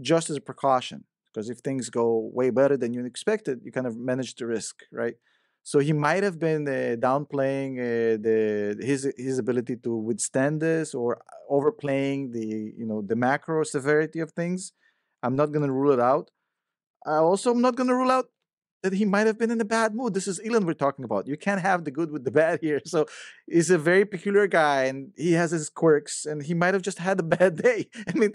just as a precaution because if things go way better than you expected you kind of manage the risk right? So he might have been uh, downplaying uh, the his his ability to withstand this or overplaying the you know the macro severity of things. I'm not going to rule it out. I also am not going to rule out that he might have been in a bad mood. This is Elon we're talking about. You can't have the good with the bad here. [laughs] So he's a very peculiar guy, and he has his quirks, and he might have just had a [laughs] bad day. [laughs] I mean,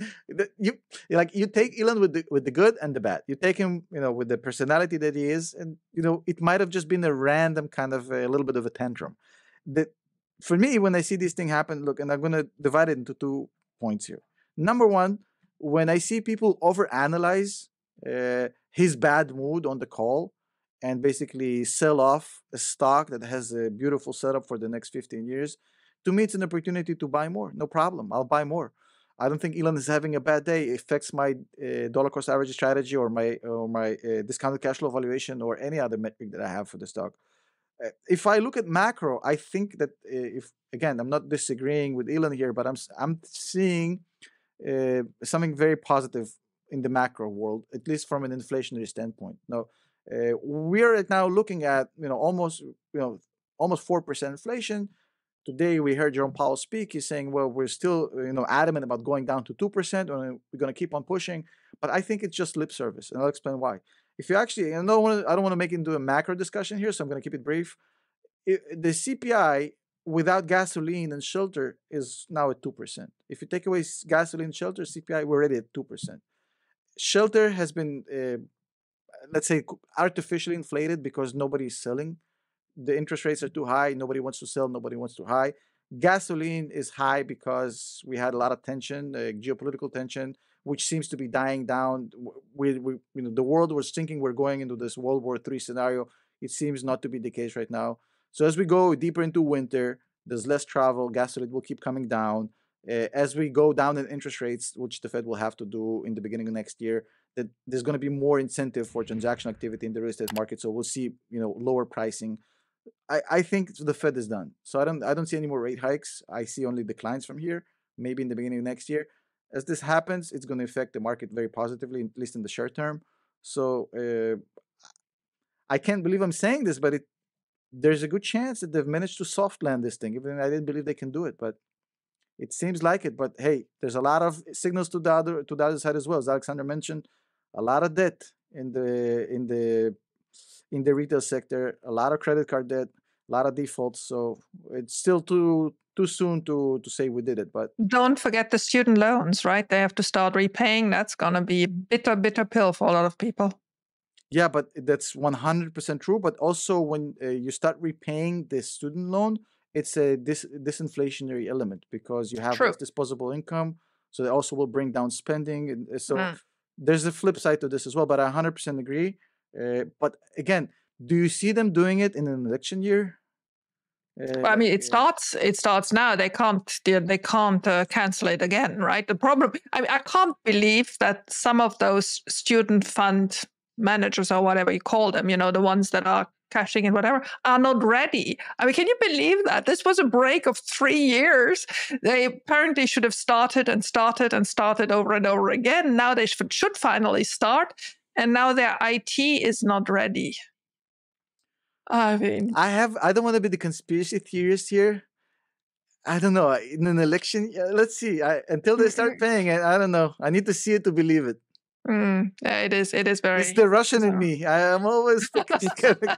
you like you take Elon with the with the good and the bad. You take him, you know, with the personality that he is, and you know, it might have just been a random kind of a little bit of a tantrum. That for me, when I see this thing happen, look, and I'm gonna divide it into two points here. Number one, when I see people overanalyze uh, his bad mood on the call and basically sell off a stock that has a beautiful setup for the next 15 years, to me, it's an opportunity to buy more. No problem. I'll buy more. I don't think Elon is having a bad day. It affects my uh, dollar cost average strategy or my or my uh, discounted cash flow valuation or any other metric that I have for the stock. Uh, if I look at macro, I think that uh, if again, I'm not disagreeing with Elon here, but I'm I'm seeing uh, something very positive in the macro world, at least from an inflationary standpoint. Now, uh, we're now looking at you know almost you know almost four percent inflation. Today we heard Jerome Powell speak. He's saying, "Well, we're still you know adamant about going down to two percent, and we're going to keep on pushing." But I think it's just lip service, and I'll explain why. If you actually, I don't want to, I don't want to make it into a macro discussion here, so I'm going to keep it brief. It, the CPI without gasoline and shelter is now at two percent. If you take away gasoline, shelter, CPI, we're already at two percent. Shelter has been uh, let's say artificially inflated because nobody is selling. The interest rates are too high nobody wants to sell nobody wants to high gasoline is high because we had a lot of tension uh, geopolitical tension which seems to be dying down. We, we you know the world was thinking we're going into this world war three scenario. It seems not to be the case right now. So as we go deeper into winter there's less travel gasoline will keep coming down. Uh, as we go down in interest rates which the fed will have to do in the beginning of next year that there's going to be more incentive for transaction activity in the real estate market. So we'll see, you know, lower pricing. I, I think the Fed is done. So I don't I don't see any more rate hikes. I see only declines from here, maybe in the beginning of next year. As this happens, it's going to affect the market very positively, at least in the short term. So uh, I can't believe I'm saying this, but it there's a good chance that they've managed to soft land this thing. Even I didn't believe they can do it, but it seems like it. But hey, there's a lot of signals to the other to the other side as well. As Alexandra mentioned, a lot of debt in the in the in the retail sector, a lot of credit card debt, a lot of defaults. So it's still too too soon to to say we did it. But don't forget the student loans, right? They have to start repaying. That's gonna be a bitter, bitter pill for a lot of people. Yeah, but that's one hundred percent true. But also, when uh, you start repaying the student loan, it's a dis disinflationary element because you have less disposable income. So they also will bring down spending, and uh, so. Mm there's a flip side to this as well, but I 100% agree. Uh, but again, do you see them doing it in an election year? Uh, well, I mean, it starts. It starts now. They can't. They, they can't uh, cancel it again, right? The problem. I mean, I can't believe that some of those student fund managers or whatever you call them, you know, the ones that are caching and whatever, are not ready. I mean, can you believe that? This was a break of three years. They apparently should have started and started and started over and over again. Now they should, should finally start. And now their IT is not ready. I mean, I have, I don't want to be the conspiracy theorist here. I don't know. In an election, let's see. I, until they mm, start mm. paying it, I don't know. I need to see it to believe it. Mm, yeah, it is. It is very. It's the Russian in me. I am always. [laughs] [laughs]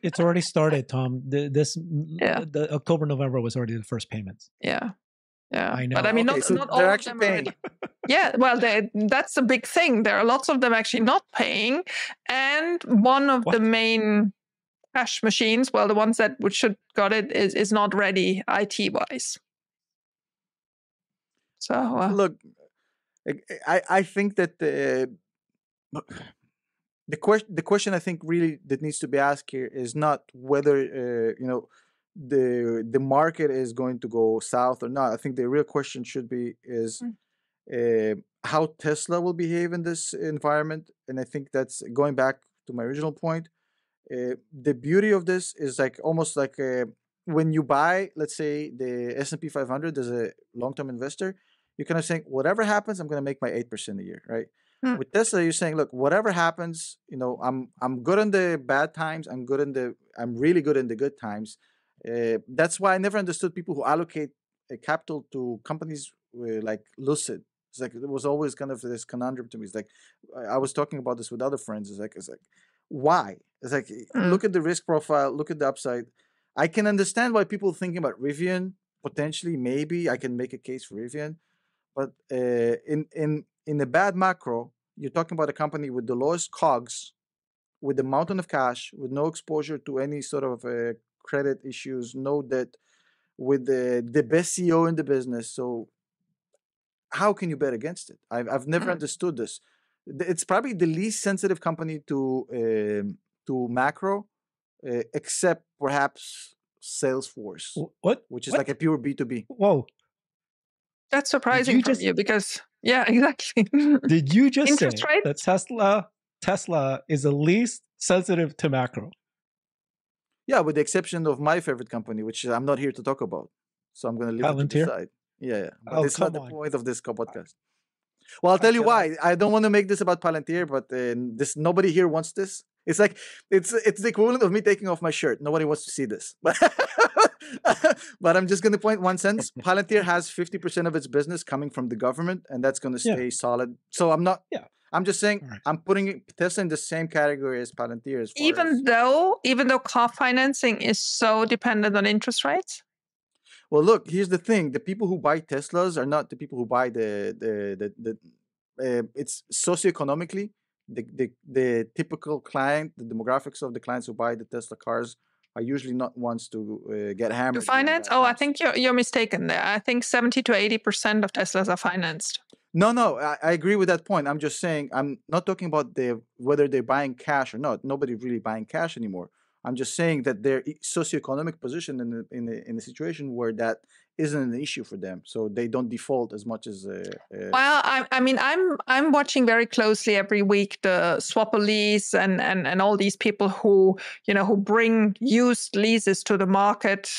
it's already started, Tom. The, this yeah. the October November was already the first payments. Yeah, yeah. I know. But I mean, okay, not, so not all of them paying. yeah, well, that's a big thing. There are lots of them actually not paying, and one of what? the main cash machines, well, the ones that should got it, is is not ready IT wise. So uh, look, I I think that the the question the question I think really that needs to be asked here is not whether uh, you know the the market is going to go south or not. I think the real question should be is mm. uh, how Tesla will behave in this environment, and I think that's going back to my original point. Uh, the beauty of this is like almost like uh, when you buy, let's say the S and P 500 as a long term investor, you're kind of saying whatever happens, I'm going to make my eight percent a year, right? Hmm. With Tesla, you're saying, look, whatever happens, you know, I'm I'm good in the bad times. I'm good in the I'm really good in the good times. Uh, that's why I never understood people who allocate a capital to companies like Lucid. It's like it was always kind of this conundrum to me. It's like I was talking about this with other friends. It's like it's like why? It's like Mm. look at the risk profile, look at the upside. I can understand why people thinking about Rivian potentially, maybe I can make a case for Rivian, but uh, in in in a bad macro, you're talking about a company with the lowest cogs, with a mountain of cash, with no exposure to any sort of uh, credit issues, no debt, with the the best CEO in the business. So how can you bet against it? I've I've never Mm. understood this. It's probably the least sensitive company to um, to macro, uh, except perhaps Salesforce, Wh- What? which is what? like a pure B two B. Whoa! That's surprising you from just- you because yeah, [laughs] exactly. Did you just say Interest rates? that Tesla Tesla is the least sensitive to macro? Yeah, with the exception of my favorite company, which I'm not here to talk about. So I'm going to leave it to Palantir? the side. Yeah, yeah. But Oh, it's not the point of this co- podcast. Well, I'll tell you why. I don't want to make this about Palantir, but uh, this nobody here wants this. It's like it's it's the equivalent of me taking off my shirt. Nobody wants to see this. But [laughs] [laughs] but I'm just going to point one [laughs] sentence. Palantir has 50% of its business coming from the government, and that's going to Yeah. stay solid. So I'm not. Yeah. I'm just saying Alright. I'm putting Tesla in the same category as Palantir. As even as, though even though car financing is so dependent on interest rates. Well, look, here's the thing: the people who buy Teslas are not the people who buy the the the. the uh, it's socioeconomically the, the the typical client, the demographics of the clients who buy the Tesla cars are usually not ones to uh, get hammered. To finance? Oh, I think you're you're mistaken there. I think seventy to eighty percent of Teslas are financed. No, no, I, I agree with that point. I'm just saying I'm not talking about the whether they're buying cash or not. Nobody's really buying cash anymore. I'm just saying that their socioeconomic position in a, in a, in a situation where that isn't an issue for them, so they don't default as much as. Uh, uh, Well, I, I mean, I'm I'm watching very closely every week the Swapalease and and and all these people who you know who bring used leases to the market,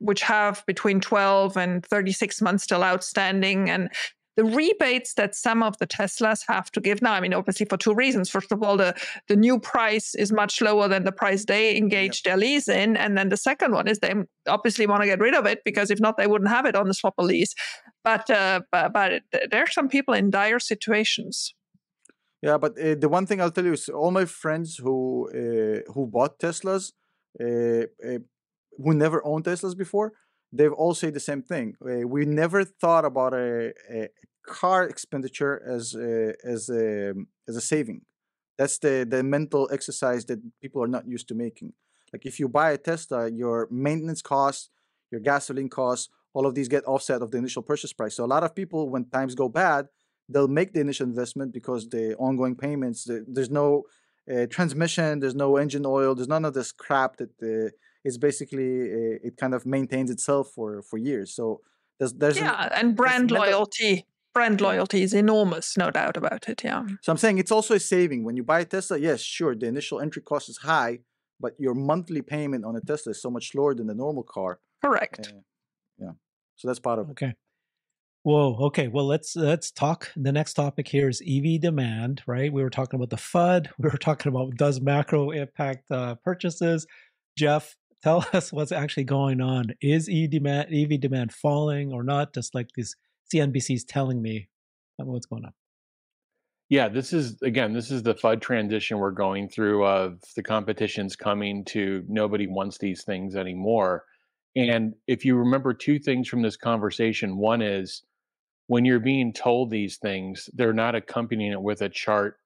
which have between 12 and 36 months still outstanding, and the rebates that some of the Teslas have to give now. I mean, obviously for two reasons. First of all, the the new price is much lower than the price they engaged their lease in, and then the second one is they obviously want to get rid of it because if not, they wouldn't have it on the Swapalease but uh, but, but there are some people in dire situations. Yeah, but uh, the one thing I'll tell you is all my friends who uh, who bought Teslas, uh, uh, who never owned Teslas before, they've all said the same thing. Uh, we never thought about a, a car expenditure as a, as a as a saving. That's the the mental exercise that people are not used to making. Like if you buy a Tesla, your maintenance costs, your gasoline costs, all of these get offset of the initial purchase price. So a lot of people, when times go bad, they'll make the initial investment because the ongoing payments the, there's no uh, transmission there's no engine oil there's none of this crap that uh, is basically uh, it kind of maintains itself for for years so there's there's Yeah, and brand loyalty. Brand loyalty is enormous, no doubt about it. Yeah. so i'm saying it's also a saving when you buy a tesla yes sure the initial entry cost is high but your monthly payment on a tesla is so much lower than the normal car Correct. uh, yeah so that's part of it Okay. Whoa. Okay. Well, let's let's talk. The next topic here is EV demand. Right. We were talking about the FUD. [laughs] We were talking about does macro impact uh, purchases. Jeff, tell [laughs] us what's actually going on. Is EV demand EV demand falling or not? Just like this CNBC is telling me. What's going on. Yeah, this is again, this is the FUD transition we're going through of the competition's coming to nobody wants these things anymore. And if you remember two things from this conversation, one is when you're being told these things, they're not accompanying it with a chart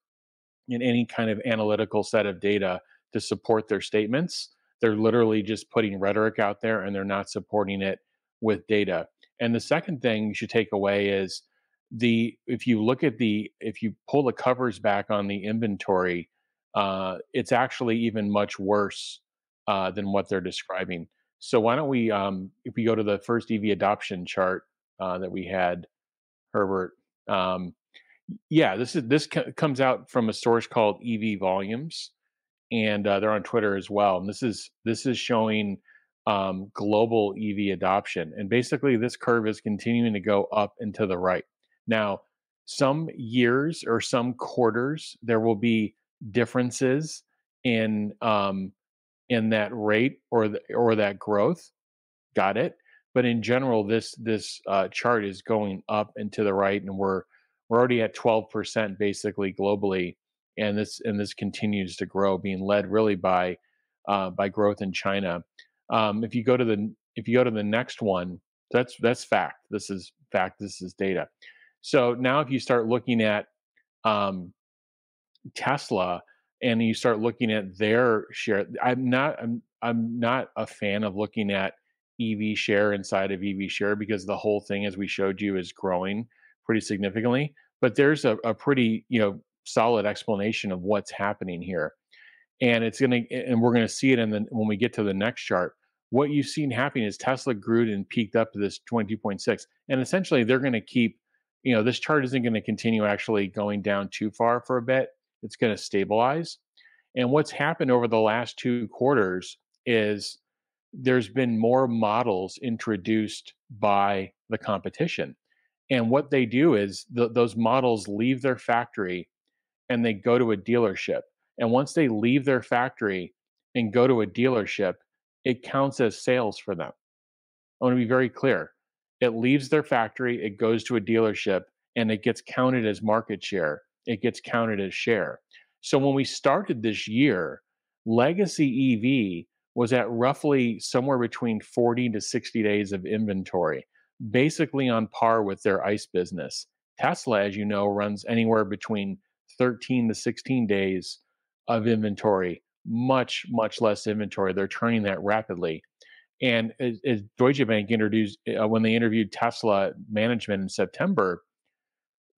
in any kind of analytical set of data to support their statements. They're literally just putting rhetoric out there and they're not supporting it with data. And the second thing you should take away is the if you look at the if you pull the covers back on the inventory, uh, it's actually even much worse uh, than what they're describing. So why don't we, um, if we go to the first EV adoption chart uh, that we had, Herbert. Um, yeah, this is this co- comes out from a source called EV Volumes, and uh, they're on Twitter as well. And this is this is showing um, global EV adoption, and basically this curve is continuing to go up and to the right. Now, some years or some quarters there will be differences in um, in that rate or the, or that growth. Got it. But in general, this this uh, chart is going up and to the right, and we're we're already at 12% basically globally and this and this continues to grow, being led really by uh, by growth in China. Um, if you go to the if you go to the next one, that's that's fact. This is fact. This is data. So now, if you start looking at um, Tesla and you start looking at their share, I'm not I'm I'm not a fan of looking at EV share inside of EV share because the whole thing, as we showed you, is growing pretty significantly. But there's a, a pretty you know solid explanation of what's happening here, and it's gonna and we're gonna see it in the when we get to the next chart. What you've seen happening is Tesla grew and peaked up to this 22.6, and essentially they're going to keep you know, this chart isn't going to continue actually going down too far for a bit. It's going to stabilize. And what's happened over the last two quarters is there's been more models introduced by the competition. And what they do is th- those models leave their factory and they go to a dealership. And once they leave their factory and go to a dealership, it counts as sales for them. I want to be very clear it leaves their factory, it goes to a dealership, and it gets counted as market share. It gets counted as share. So when we started this year, legacy EV was at roughly somewhere between 40 to 60 days of inventory, basically on par with their ICE business. Tesla, as you know, runs anywhere between 13 to 16 days of inventory, much, much less inventory. They're turning that rapidly. And as, as Deutsche Bank introduced uh, when they interviewed Tesla management in September,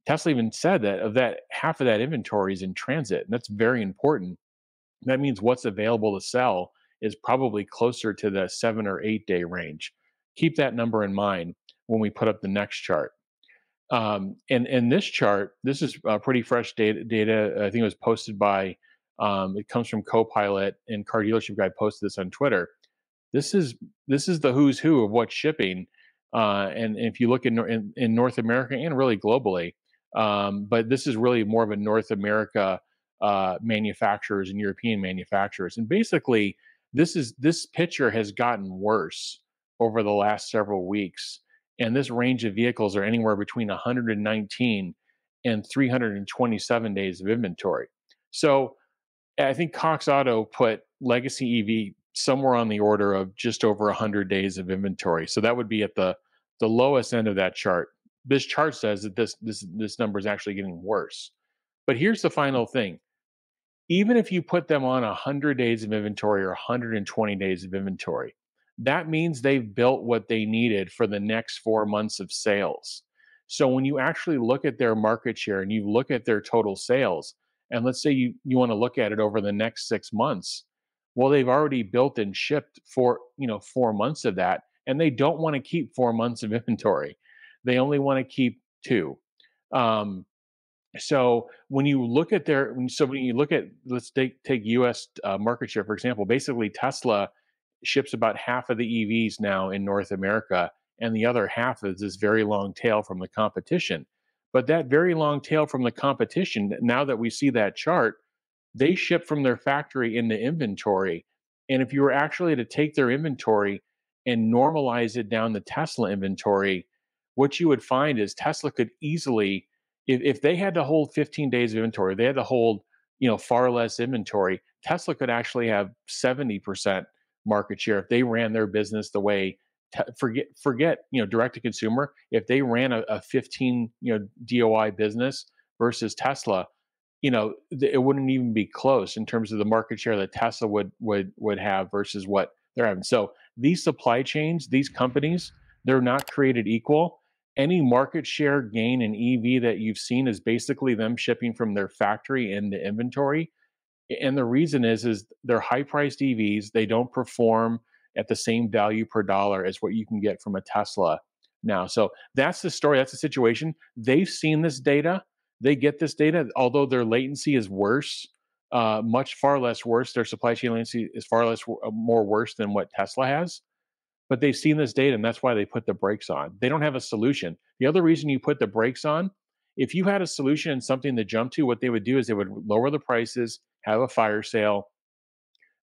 Tesla even said that of that half of that inventory is in transit, and that's very important. That means what's available to sell is probably closer to the seven or eight day range. Keep that number in mind when we put up the next chart. Um, and in this chart, this is uh, pretty fresh data. Data I think it was posted by. Um, it comes from Copilot and Car Dealership Guy posted this on Twitter this is this is the who's who of what's shipping. Uh, and, and, if you look in, in, in North America and really globally, um, but this is really more of a North America uh, manufacturers and European manufacturers. And basically, this is this picture has gotten worse over the last several weeks. And this range of vehicles are anywhere between 119 and 327 days of inventory. So I think Cox Auto put legacy EV somewhere on the order of just over 100 days of inventory. So that would be at the the lowest end of that chart. This chart says that this this this number is actually getting worse. But here's the mm-hmm. final thing. Even if you put them on 100 days of inventory or 120 days of inventory, that means they've built what they needed for the next 4 months of sales. So when you actually look at their market share and you look at their total sales, and let's say you, you want to look at it over the next six months, well, they've already built and shipped for, you know, four months of that, and they don't want to keep four months of [laughs] inventory. They only want to keep two. Um, so when you look at their, so when you look at, let's take take U.S. Uh, market share for example. Basically, Tesla ships about half of the EVs now in North America, and the other half is this very long tail from the competition. But that very long tail from the competition, now that we see that chart, they ship from their factory into inventory. And if you were actually to take their inventory and normalize it down the Tesla inventory, what you would find is Tesla could easily, if, if they had to hold 15 days of inventory, they had to hold, you know, far less inventory, Tesla could actually have 70% market share if they ran their business the way forget forget you know direct to consumer if they ran a, a 15 you know doi business versus tesla you know it wouldn't even be close in terms of the market share that Tesla would would would have versus what they're having. So these supply chains, these companies, they're not created equal. Any market share gain in EV that you've seen is basically them shipping from their factory in the inventory. And the reason is is they're high priced EVs, they don't perform at the same value per dollar as what you can get from a Tesla now. So that's the story, that's the situation. They've seen this data they get this data, although their latency is worse, uh, much far less worse. Their supply chain latency is far less uh, more worse than what Tesla has. But they've seen this data, and that's why they put the brakes on. They don't have a solution. The other reason you put the brakes on, if you had a solution and something to jump to, what they would do is they would lower the prices, have a fire sale,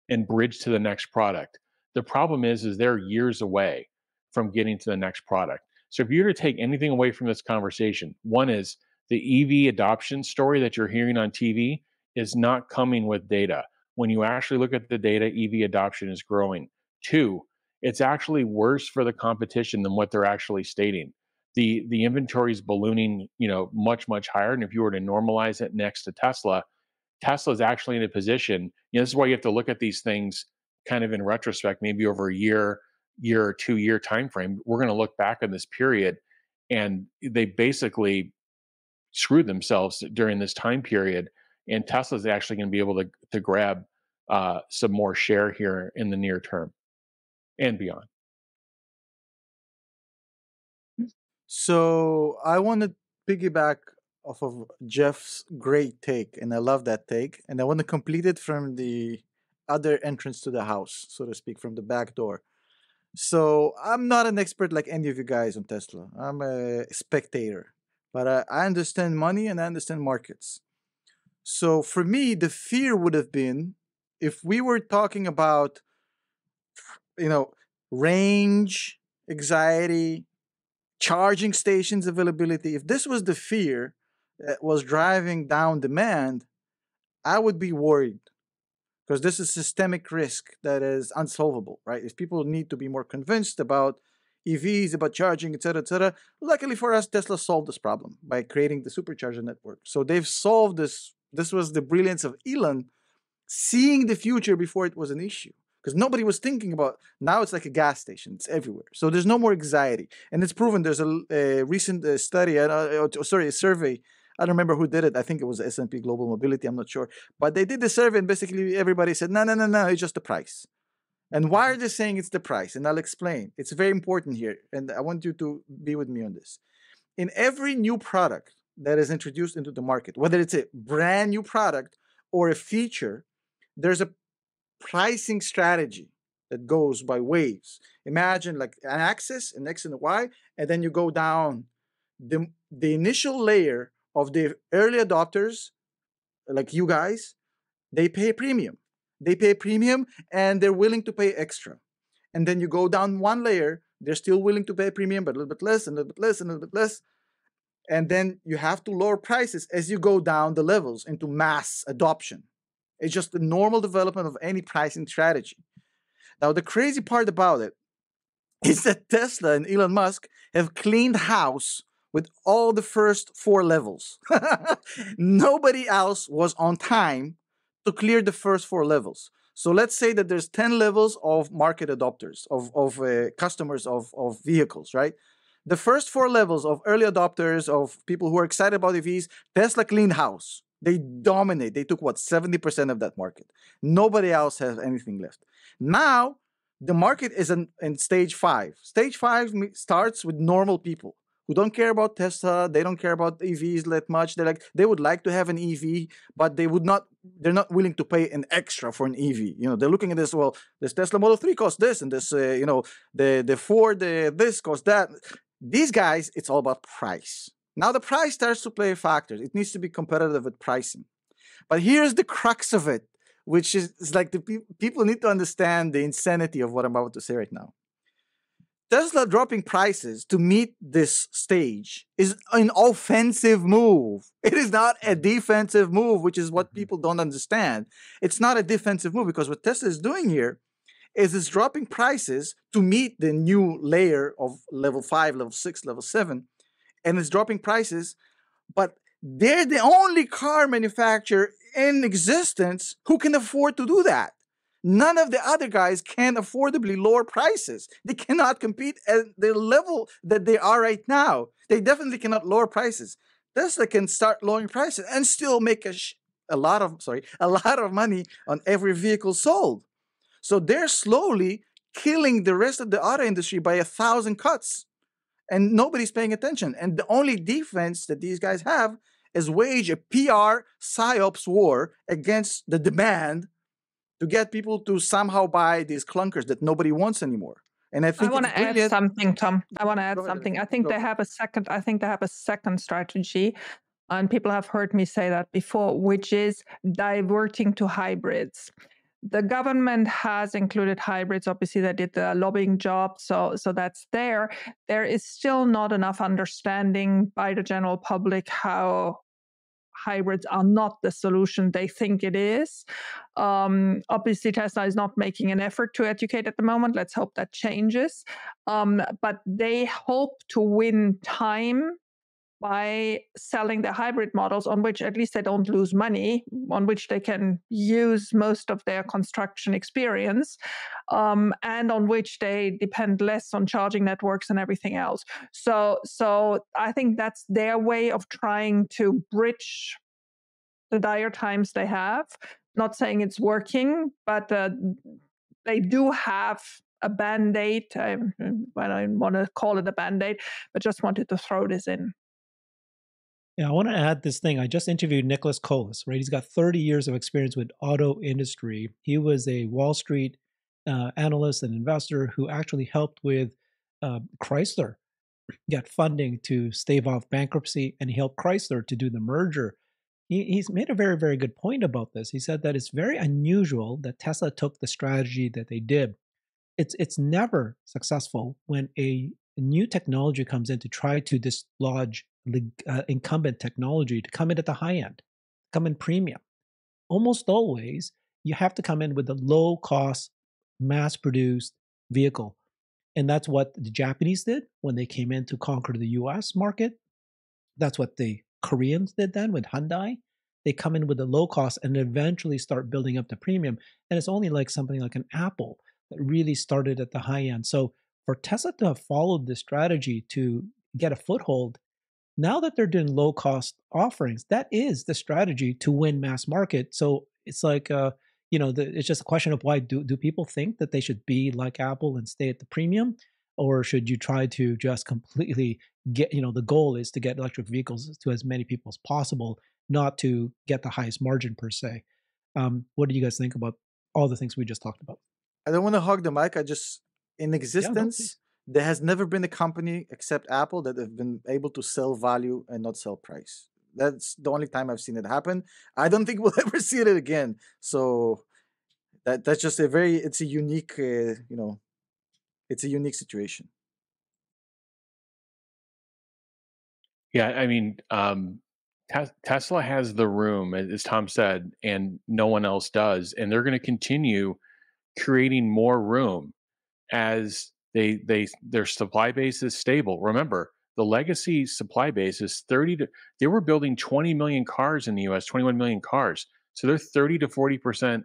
and bridge to the next product. The problem is, is they're years away from getting to the next product. So if you were to take anything away from this conversation, one is the EV adoption story that you're hearing on TV is not coming with data. When you actually look at the data, EV adoption is growing. Two, it's actually worse for the competition than what they're actually stating. The the inventory is ballooning, you know, much much higher. And if you were to normalize it next to Tesla, Tesla is actually in a position. You know, this is why you have to look at these things kind of in retrospect, maybe over a year, year or two year time frame. We're going to look back on this period, and they basically screwed themselves during this time period. And Tesla's actually going to be able to to grab uh, some more share here in the near term and beyond. So I want to piggyback off of Jeff's great take, and I love that take. And I want to complete it from the other entrance to the house, so to speak, from the back door. So I'm not an expert like any of you guys on Tesla. I'm a spectator, but I, I understand money and I understand markets. So for me, the fear would have been if we were talking about, you know, range anxiety, charging stations availability. If this was the fear, that was driving down demand, I would be worried because this is systemic risk that is unsolvable, right? If people need to be more convinced about EVs, about charging, etc., etc. Luckily for us, Tesla solved this problem by creating the supercharger network. So they've solved this. This was the brilliance of Elon, seeing the future before it was an issue because nobody was thinking about now it's like a gas station it's everywhere so there's no more anxiety and it's proven there's a, a recent uh, study uh, uh, sorry a survey I don't remember who did it. I think it was S&P Global Mobility. I'm not sure. But they did the survey and basically everybody said, no, no, no, no, it's just the price. And why mm-hmm. are they saying it's the price? And I'll explain. It's very important here. And I want you to be with me on this. In every new product that is introduced into the market, whether it's a brand new product or a feature, there's a pricing strategy that goes by waves. Imagine like an axis, an X and a Y, and then you go down. The, the initial layer of the early adopters, like you guys, they pay premium. They pay premium and they're willing to pay extra. And then you go down one layer, they're still willing to pay premium, but a little bit less, and a little bit less, and a little bit less. And then you have to lower prices as you go down the levels into mass adoption. It's just the normal development of any pricing strategy. Now, the crazy part about it is that Tesla and Elon Musk have cleaned house with all the first four levels. [laughs] Nobody else was on time to clear the first four levels. So let's say that there's 10 levels of market adopters, of, of uh, customers of, of vehicles, right? The first four levels of early adopters, of people who are excited about EVs, Tesla cleaned house. They dominate. They took what, 70% of that market. Nobody else has anything left. Now, the market is in, in stage five. Stage five starts with normal people who don't care about Tesla, they don't care about EVs that much. They like they would like to have an EV, but they would not. They're not willing to pay an extra for an EV. You know, they're looking at this. Well, this Tesla Model Three costs this, and this, uh, you know, the the Ford the, this costs that. These guys, it's all about price. Now the price starts to play a factor. It needs to be competitive with pricing. But here's the crux of it, which is, like the pe- people need to understand the insanity of what I'm about to say right now. Tesla dropping prices to meet this stage is an offensive move. [laughs] It is not a defensive move, which is what mm-hmm. people don't understand. It's not a defensive move because what Tesla is doing here is it's dropping prices to meet the new layer of level five, level six, level seven, and it's dropping prices. But they're the only car manufacturer in existence who can afford to do that. None of the other guys can affordably lower prices. They cannot compete at the level that they are right now. They definitely cannot lower prices. Tesla can start lowering prices and still make a, a lot of sorry a lot of money on every vehicle sold. So they're slowly killing the rest of the auto industry by a thousand cuts, and nobody's paying attention. And the only defense that these guys have is wage a PR psyops war against the demand to get people to somehow buy these clunkers that nobody wants anymore. And I think I want to add something, Tom. [laughs] I want to add something. I think they have a second. I think they have a second strategy, and people have heard me say that before, which is diverting to hybrids. The government has included hybrids. Obviously, they did the lobbying job, so so that's there. There is still not enough understanding by the general public how hybrids are not the solution they think it is. Um, obviously, Tesla is not making an effort to educate at the moment. Let's hope that changes. Um, but they hope to win time by selling the hybrid models on which at least they don't lose money, on which they can use most of their construction experience, um, and on which they depend less on charging networks and everything else. So, so I think that's their way of trying to bridge the dire times they have. Not saying it's working, but uh, they do have a band aid. I, I don't want to call it a band aid, but just wanted to throw this in. Yeah, I want to add this thing. I just interviewed Nicholas Colas, right? He's got 30 years of experience with auto industry. He was a Wall Street uh, analyst and investor who actually helped with uh, Chrysler get funding to stave off bankruptcy, and he helped Chrysler to do the merger. He, he's made a very, very good point about this. He said that it's very unusual that Tesla took the strategy that they did. It's it's never successful when a new technology comes in to try to dislodge uh, incumbent technology to come in at the high end, come in premium. Almost always, you have to come in with a low cost, mass produced vehicle. And that's what the Japanese did when they came in to conquer the US market. That's what the Koreans did then with Hyundai. They come in with a low cost and eventually start building up the premium. And it's only like something like an Apple that really started at the high end. So for Tesla to have followed this strategy to get a foothold now that they're doing low cost offerings, that is the strategy to win mass market. So it's like, uh, you know, the, it's just a question of why do do people think that they should be like Apple and stay at the premium, or should you try to just completely get? You know, the goal is to get electric vehicles to as many people as possible, not to get the highest margin per se. Um, what do you guys think about all the things we just talked about? I don't want to hog the mic. I just in existence. Yeah, no, there has never been a company except Apple that have been able to sell value and not sell price. That's the only time I've seen it happen. I don't think [laughs] we'll ever see it again. So that that's just a very it's a unique uh, you know it's a unique situation. Yeah, I mean, um, Tesla has the room, as Tom said, and no one else does, and they're going to continue creating more room as they they their supply base is stable. Remember, the legacy supply base is 30 to they were building 20 million cars in the US, 21 million cars. So they're 30 to 40%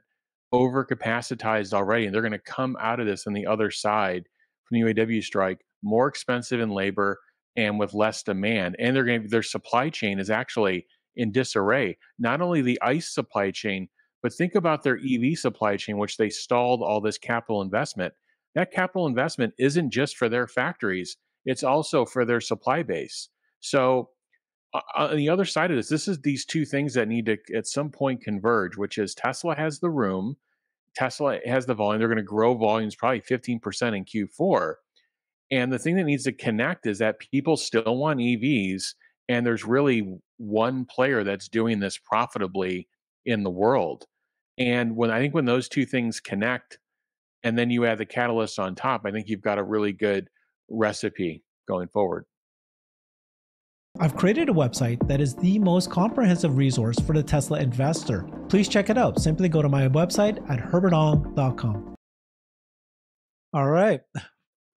overcapacitized already. And they're going to come out of this on the other side from the UAW strike more expensive in labor and with less demand. And they're going their supply chain is actually in disarray. Not only the ICE supply chain, but think about their EV supply chain, which they stalled all this capital investment that capital investment isn't just for their factories, it's also for their supply base. So, uh, on the other side of this, this is these two things that need to at some point converge, which is Tesla has the room, Tesla has the volume, they're going to grow volumes probably 15% in Q4. And the thing that needs to connect is that people still want EVs, and there's really one player that's doing this profitably in the world. And when I think when those two things connect, and then you add the catalyst on top, I think you've got a really good recipe going forward. I've created a website that is the most comprehensive resource for the Tesla investor. Please check it out. Simply go to my website at herbertong.com. All right. [sighs]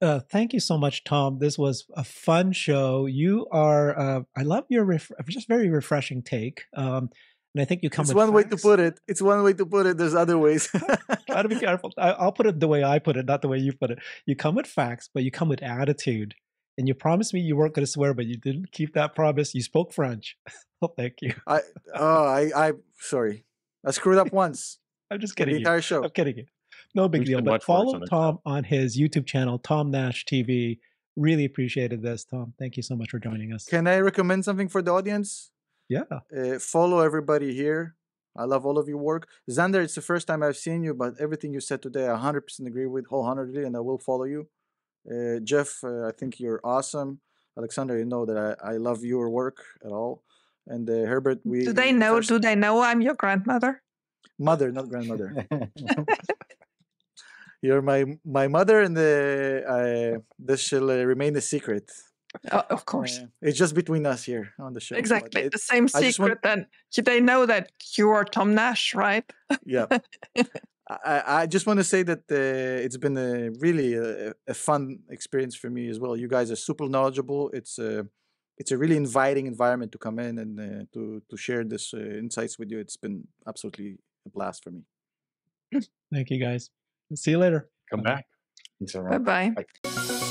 Uh, thank you so much, Tom. This was a fun show. You are, uh, I love your ref- just very refreshing take. Um, and I think you come. It's one facts. way to put it. It's one way to put it. There's other ways. [laughs] Try to be careful. I, will put it the way I put it, not the way you put it. You come with facts, but you come with attitude. And you promised me you weren't going to swear, but you didn't keep that promise. You spoke French. [laughs] oh, thank you. I oh I I sorry. I screwed up once. [laughs] I'm just kidding. The entire you. show. I'm kidding you. No big deal. But follow Tom on his YouTube channel, Tom Nash TV. Really appreciated this, Tom. Thank you so much for joining us. Can I recommend something for the audience? Yeah. Uh, follow everybody here. I love all of your work. Xander, it's the first time I've seen you, but everything you said today, I 100% agree with wholeheartedly, and I will follow you. Uh, Jeff, uh, I think you're awesome. Alexandra, you know that I, I love your work at all. And uh, Herbert, we do they know? First... Do they know I'm your grandmother? Mother, not grandmother. [laughs] you're my my mother, and the, uh, this shall uh, remain a secret. Uh, of course. Uh, it's just between us here on the show. Exactly. it- the same I just want- secret that they know that you are Tom Nash, right? yeah. I, I just want to say that uh, it's been a really a, a fun experience for me as well. You guys are super knowledgeable. It's a it's a really inviting environment to come in and uh, to to share this uh, insights with you. It's been absolutely a blast for me. [laughs] Thank you guys. See you later. Come back. Bye bye. Bye.